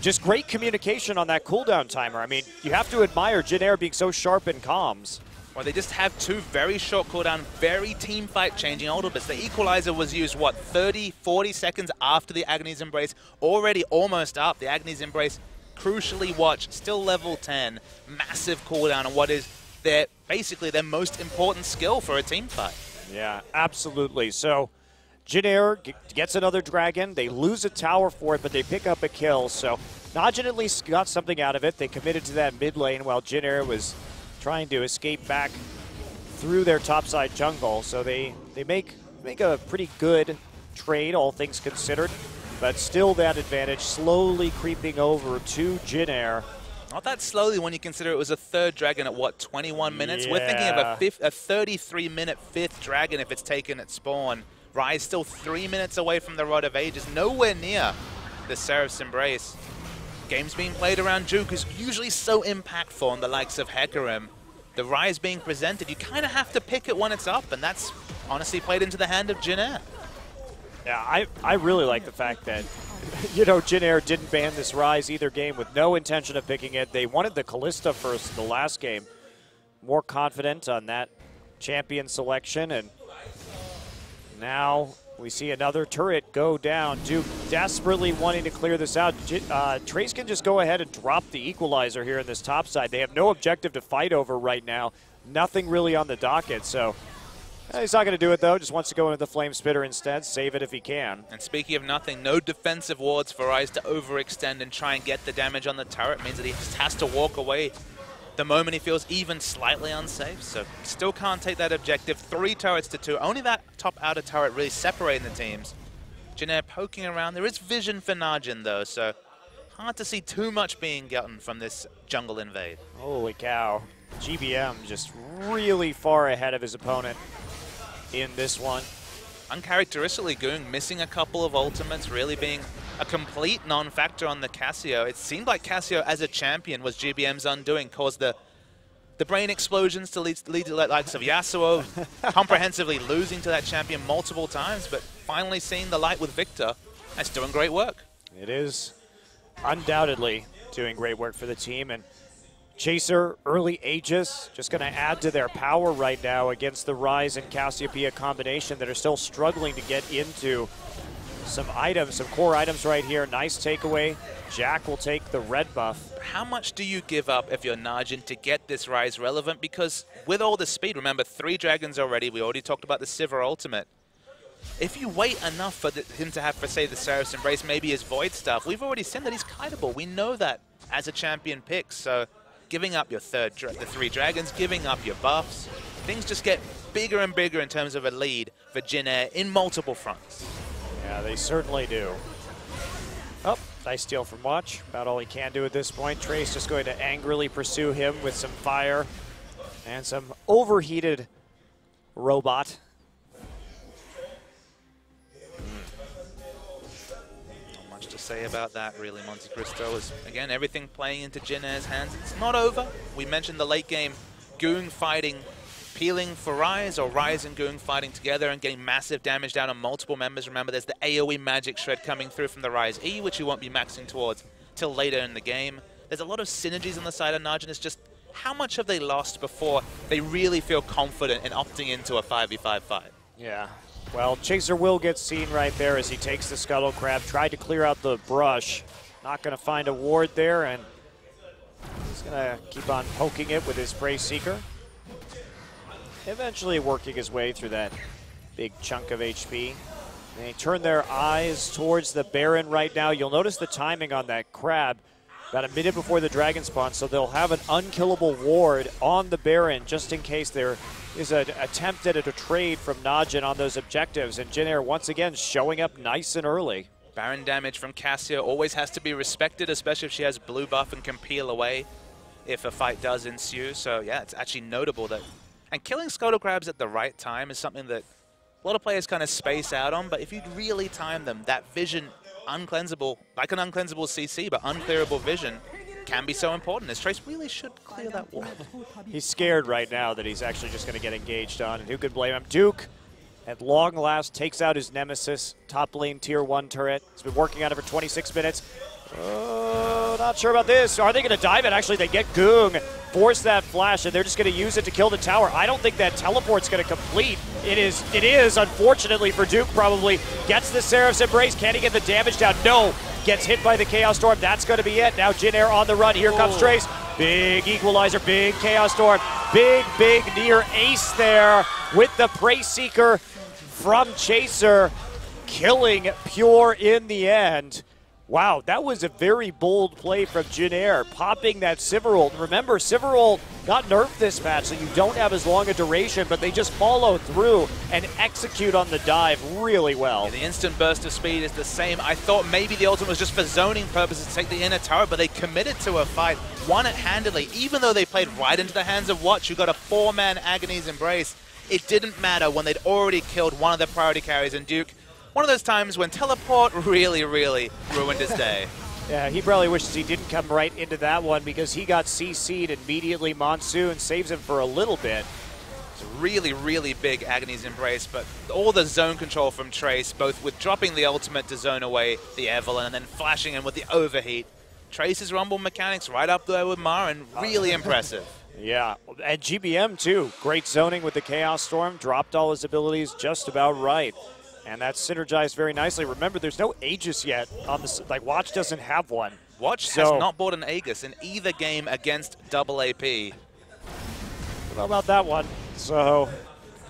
Just great communication on that cooldown timer. I mean, you have to admire Jin Air being so sharp in comms. Well, they just have two very short cooldown, very team fight changing ultimates. The equalizer was used, what, 30, 40 seconds after the Agony's Embrace, already almost up. The Agony's Embrace, crucially watched, still level 10, massive cooldown on what is their basically their most important skill for a team fight. Yeah, absolutely. So Jin Air gets another dragon. They lose a tower for it, but they pick up a kill. So Najin at least got something out of it. They committed to that mid lane while Jin Air was trying to escape back through their topside jungle. So they, they make, make a pretty good trade, all things considered. But still that advantage slowly creeping over to Jin Air. Not that slowly when you consider it was a third dragon at, what, 21 minutes? Yeah. We're thinking of a, fifth, a 33-minute fifth dragon if it's taken at spawn. Ryze still three minutes away from the Rod of Ages, nowhere near the Seraph's Embrace. Games being played around Juke is usually so impactful on the likes of Hecarim. The Ryze being presented, you kind of have to pick it when it's up, and that's honestly played into the hand of Jin Air. Yeah, I, I really like the fact that you know, Jin Air didn't ban this Ryze either game with no intention of picking it. They wanted the Kalista first the last game. More confident on that champion selection. And now we see another turret go down. Duke desperately wanting to clear this out. Uh, Trace can just go ahead and drop the equalizer here in this top side. They have no objective to fight over right now. Nothing really on the docket. So uh, he's not going to do it, though. Just wants to go into the Flame Spitter instead. Save it if he can. And speaking of nothing, no defensive wards for Ryze to overextend and try and get the damage on the turret. means that he just has to walk away the moment he feels even slightly unsafe. So still can't take that objective. Three turrets to two. Only that top outer turret really separating the teams. Jin Air poking around. There is vision for Najin, though, so hard to see too much being gotten from this jungle invade. Holy cow. GBM just really far ahead of his opponent in this one. Uncharacteristically, Goong missing a couple of ultimates, really being a complete non-factor on the Cassio. It seemed like Cassio as a champion was GBM's undoing, caused the the brain explosions to lead, lead to the likes of Yasuo, comprehensively losing to that champion multiple times, but finally seeing the light with Viktor. That's doing great work. It is undoubtedly doing great work for the team, and Chaser, early Aegis, just going to add to their power right now against the Ryze and Cassiopeia combination that are still struggling to get into some items, some core items right here. Nice takeaway. Jack will take the red buff. How much do you give up if you're Najin to get this Ryze relevant? Because with all the speed, remember, three dragons already. We already talked about the Sivir ultimate. If you wait enough for the, him to have, for say, the Seraph's Embrace, maybe his Void stuff, we've already seen that he's kiteable. We know that as a champion pick, so giving up your third, the three dragons, giving up your buffs. Things just get bigger and bigger in terms of a lead for Jin Air in multiple fronts. Yeah, they certainly do. Oh, nice steal from Watch. About all he can do at this point. Trace just going to angrily pursue him with some fire and some overheated robot Not much to say about that, really, MonteCristo, is, again, everything playing into Jin Air's hands. It's not over. We mentioned the late game, Goong fighting, peeling for Ryze, or Ryze and Goong fighting together and getting massive damage down on multiple members. Remember, there's the AoE magic shred coming through from the Ryze E, which you won't be maxing towards till later in the game. There's a lot of synergies on the side of Najin. It's just how much have they lost before they really feel confident in opting into a 5v5 fight? Yeah, well, Chaser will get seen right there as he takes the Scuttle Crab. Tried to clear out the brush. Not going to find a ward there, and he's going to keep on poking it with his Prey Seeker. Eventually working his way through that big chunk of HP. They turn their eyes towards the Baron right now. You'll notice the timing on that crab about a minute before the dragon spawn, so they'll have an unkillable ward on the Baron just in case they're is an attempt at a trade from Najin on those objectives. And Jin Air once again showing up nice and early. Baron damage from Cassia always has to be respected, especially if she has blue buff and can peel away if a fight does ensue. So yeah, it's actually notable that... And killing Scuttle Crabs at the right time is something that a lot of players kind of space out on, but if you really time them, that vision, uncleansable, like an uncleansable CC, but unclearable vision, can be so important. This Trace really should clear that wall. He's scared right now that he's actually just going to get engaged on, and who could blame him? Duke, at long last, takes out his nemesis, top lane tier 1 turret. He's been working on it for 26 minutes. Oh, not sure about this. Are they going to dive it? Actually, they get Goong, force that flash, and they're just going to use it to kill the tower. I don't think that teleport's going to complete. It is, it is, unfortunately for Duke, probably. Gets the Seraph's Embrace. Can he get the damage down? No. Gets hit by the Chaos Storm. That's going to be it. Now Jin Air on the run. Here comes oh. Trace. Big equalizer, big Chaos Storm. Big, big near ace there with the Prey Seeker from Chaser, killing Pure in the end. Wow, that was a very bold play from Jin Air, popping that Sivir Remember, Sivir got nerfed this match, so you don't have as long a duration, but they just follow through and execute on the dive really well. Yeah, the instant burst of speed is the same. I thought maybe the ultimate was just for zoning purposes to take the inner tower, but they committed to a fight, won it handily. Even though they played right into the hands of Watch, who got a four-man Agony's Embrace, it didn't matter when they'd already killed one of the priority carries, and Duke one of those times when teleport really, really ruined his day. yeah, he probably wishes he didn't come right into that one because he got CC'd immediately. Monsoon saves him for a little bit. It's a really, really big Agony's Embrace, but all the zone control from Trace, both with dropping the ultimate to zone away the Evelynn and then flashing in with the overheat. Trace's Rumble mechanics right up there with Marin, really impressive. Yeah, and GBM too. Great zoning with the Chaos Storm, dropped all his abilities just about right. And that's synergized very nicely. Remember, there's no Aegis yet on this. Like, Watch doesn't have one. Watch so, has not bought an Aegis in either game against double AP. How about that one? So,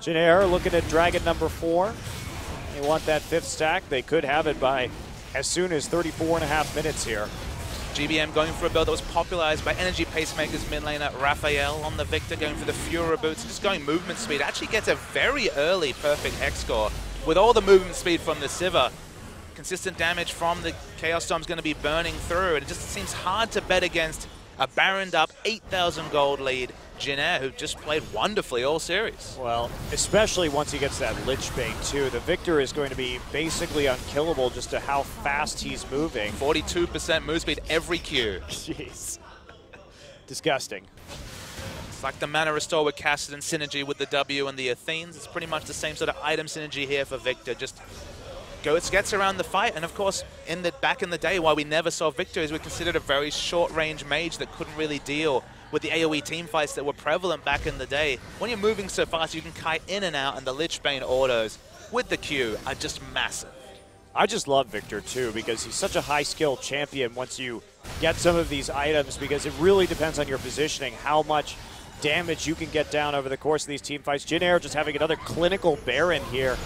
Jin Air looking at Dragon number four. They want that fifth stack. They could have it by as soon as 34 and a half minutes here. GBM going for a build that was popularized by Energy Pacemakers mid laner Raphael on the Viktor, going for the Furor boots, just going movement speed. Actually gets a very early perfect X score with all the movement speed from the Sivir, consistent damage from the Chaos Storm is going to be burning through. And it just seems hard to bet against a Baroned up 8,000 gold lead Jin Air, who just played wonderfully all series. Well, especially once he gets that Lich Bane, too. The Viktor is going to be basically unkillable just to how fast he's moving. 42% move speed every Q. Jeez. Disgusting. Like the mana restore with Kassadin synergy with the W and the Athenes. It's pretty much the same sort of item synergy here for Viktor. Just goes, gets around the fight, and of course, in the back in the day, why we never saw Viktor is we considered a very short-range mage that couldn't really deal with the AoE team fights that were prevalent back in the day. When you're moving so fast, you can kite in and out, and the Lich Bane autos with the Q are just massive. I just love Viktor, too, because he's such a high-skill champion once you get some of these items, because it really depends on your positioning, how much damage you can get down over the course of these team fights. Jin Air just having another clinical Baron here,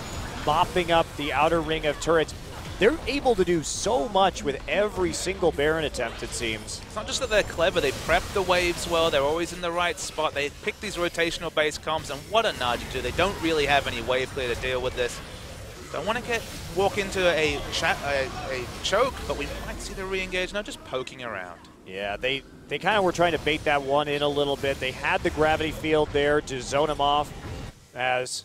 mopping up the outer ring of turrets. They're able to do so much with every single Baron attempt, it seems. It's not just that they're clever, they prep the waves well, they're always in the right spot, they pick these rotational base comps, and what a Najin They don't really have any wave clear to deal with this. Don't want to get walk into a, a, a choke, but we might see the re-engage now just poking around. Yeah, they they kind of were trying to bait that one in a little bit. They had the gravity field there to zone him off as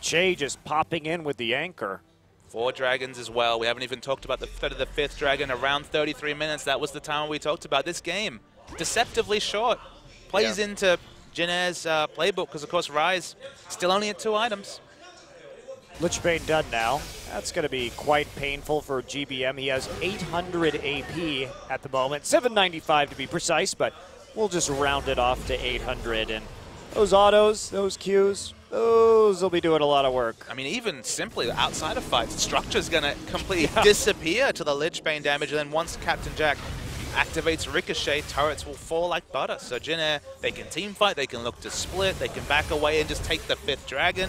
Chei just popping in with the anchor. Four dragons as well. We haven't even talked about the third of the fifth dragon. Around 33 minutes, that was the time we talked about this game. Deceptively short. Plays yeah. into Jin uh, playbook because, of course, Ryze still only at two items. Lich Bane done now. That's going to be quite painful for GBM. He has 800 AP at the moment, 795 to be precise, but we'll just round it off to 800. And those autos, those Qs, those will be doing a lot of work. I mean, even simply outside of fights, Structure's going to completely yeah. disappear to the Lich Bane damage, and then once Captain Jack activates Ricochet, turrets will fall like butter. So Jin Air, they can team fight, they can look to split, they can back away and just take the fifth dragon.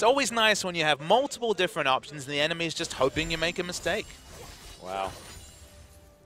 It's always nice when you have multiple different options and the enemy is just hoping you make a mistake. Wow.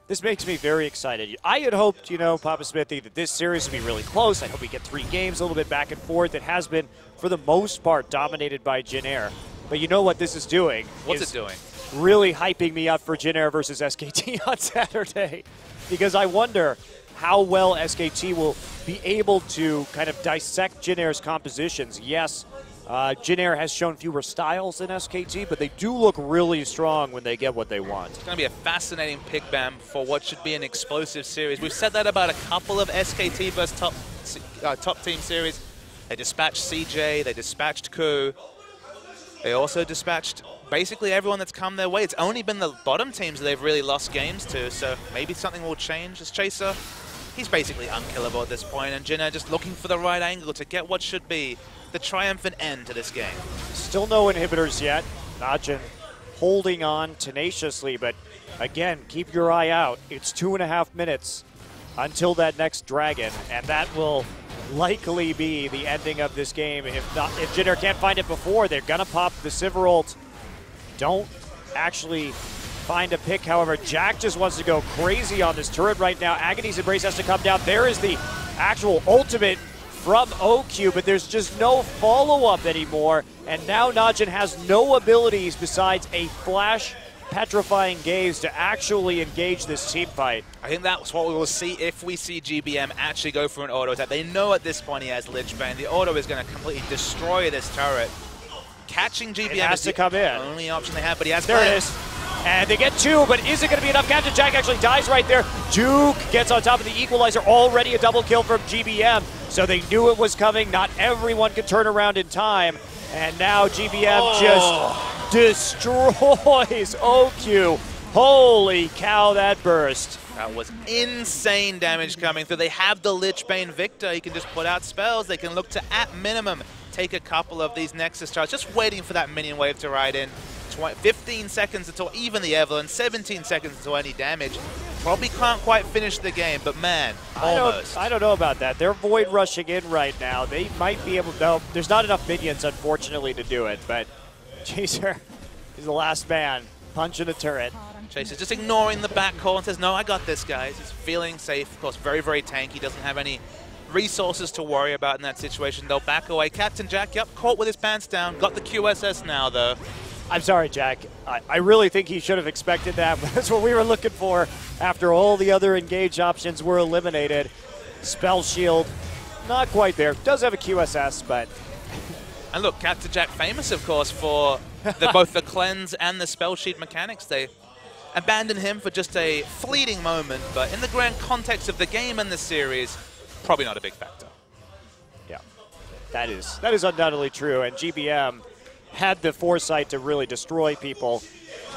This makes me very excited. I had hoped, you know, Papa Smithy, that this series would be really close. I hope we get three games, a little bit back and forth. It has been, for the most part, dominated by Jin Air. But you know what this is doing? What's it doing? Really hyping me up for Jin Air versus SKT on Saturday. Because I wonder how well SKT will be able to kind of dissect Jin Air's compositions. Yes, Uh, Jin Air has shown fewer styles than SKT, but they do look really strong when they get what they want. It's going to be a fascinating pick, Bam, for what should be an explosive series. We've said that about a couple of SKT versus top, uh, top team series. They dispatched CJ, they dispatched KOO. They also dispatched basically everyone that's come their way. It's only been the bottom teams that they've really lost games to, so maybe something will change as Chaser. He's basically unkillable at this point, and Jin Air just looking for the right angle to get what should be the triumphant end to this game. Still no inhibitors yet. Najin holding on tenaciously, but again, keep your eye out. It's two and a half minutes until that next dragon, and that will likely be the ending of this game. If not, if Jin Air can't find it before, they're gonna pop the Sivir ult. Don't actually find a pick. However, Jack just wants to go crazy on this turret right now. Agony's Embrace has to come down. There is the actual ultimate from OQ, but there's just no follow-up anymore. And now Najin has no abilities besides a flash petrifying gaze to actually engage this team fight. I think that's what we will see if we see GBM actually go for an auto attack. They know at this point he has Lich Bane. The auto is going to completely destroy this turret. Catching GBM is the come in. only option they have, but he has There it is. And they get two, but is it going to be enough? Captain Jack actually dies right there. Duke gets on top of the equalizer. Already a double kill from GBM. So they knew it was coming. Not everyone could turn around in time. And now GBM Oh. just destroys OQ. Holy cow, that burst. That was insane damage coming through. They have the Lich Bane Viktor. He can just put out spells. They can look to, at minimum, take a couple of these Nexus charges. Just waiting for that minion wave to ride in. 20, 15 seconds until even the Evelynn, 17 seconds until any damage. Probably can't quite finish the game, but man, I almost. don't, I don't know about that. They're void rushing in right now. They might be able to. No, there's not enough minions, unfortunately, to do it. But Chaser is the last man punching a turret. Chaser just ignoring the back call and says, no, I got this, guys. He's feeling safe. Of course, very, very tanky. Doesn't have any resources to worry about in that situation. They'll back away. Captain Jack, yep, caught with his pants down. Got the QSS now, though. I'm sorry, Jack. I, I really think he should have expected that. That's what we were looking for after all the other engage options were eliminated. Spell Shield, not quite there. Does have a QSS, but And look, Captain Jack famous, of course, for the, both the cleanse and the spell shield mechanics. They abandoned him for just a fleeting moment, but in the grand context of the game and the series, probably not a big factor. yeah, that is that is undoubtedly true. And GBM had the foresight to really destroy people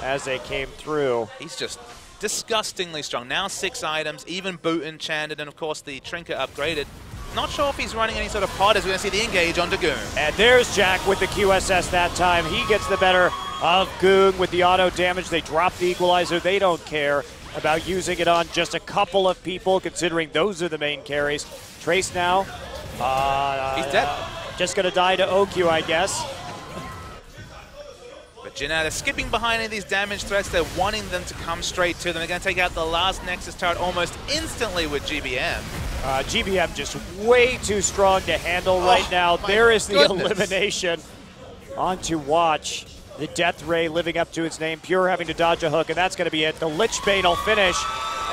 as they came through. He's just disgustingly strong. Now six items, even boot enchanted, and of course the trinket upgraded. Not sure if he's running any sort of pod as we're going to see the engage on Dagoon. And there's Jack with the QSS that time. He gets the better of Goong with the auto damage. They drop the equalizer. They don't care about using it on just a couple of people, considering those are the main carries. Trace now. Uh, He's dead. Just going to die to OQ, I guess. Janata skipping behind any of these damage threats. They're wanting them to come straight to them. They're going to take out the last Nexus turret almost instantly with GBM. Uh, GBM just way too strong to handle right Oh, now. There is the goodness. elimination. On to watch. The Death Ray living up to its name. Pure having to dodge a hook, and that's going to be it. The Lich Bane will finish.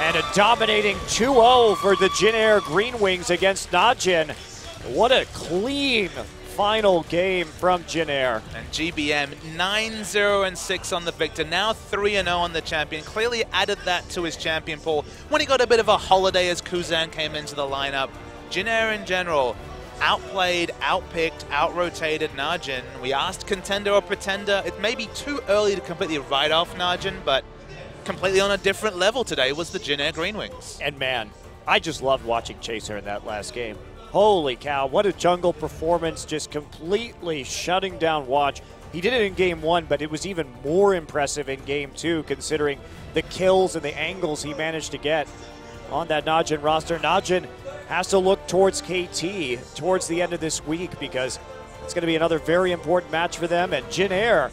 And a dominating 2-0 for the Jin Air Green Wings against Najin. What a clean final game from Jin Air. And GBM 9-0 and 6 on the Viktor, now 3-0 on the champion. Clearly added that to his champion pool when he got a bit of a holiday as Kuzan came into the lineup. Jin Air in general, outplayed, outpicked, outrotated Najin. We asked contender or pretender. It may be too early to completely write off Najin, but completely on a different level today was the Jin Air Green Wings. And man, I just loved watching Chaser in that last game. Holy cow, what a jungle performance, just completely shutting down Watch. He did it in game one, but it was even more impressive in game two, considering the kills and the angles he managed to get on that Najin roster. Najin has to look towards KT towards the end of this week because it's going to be another very important match for them. And Jin Air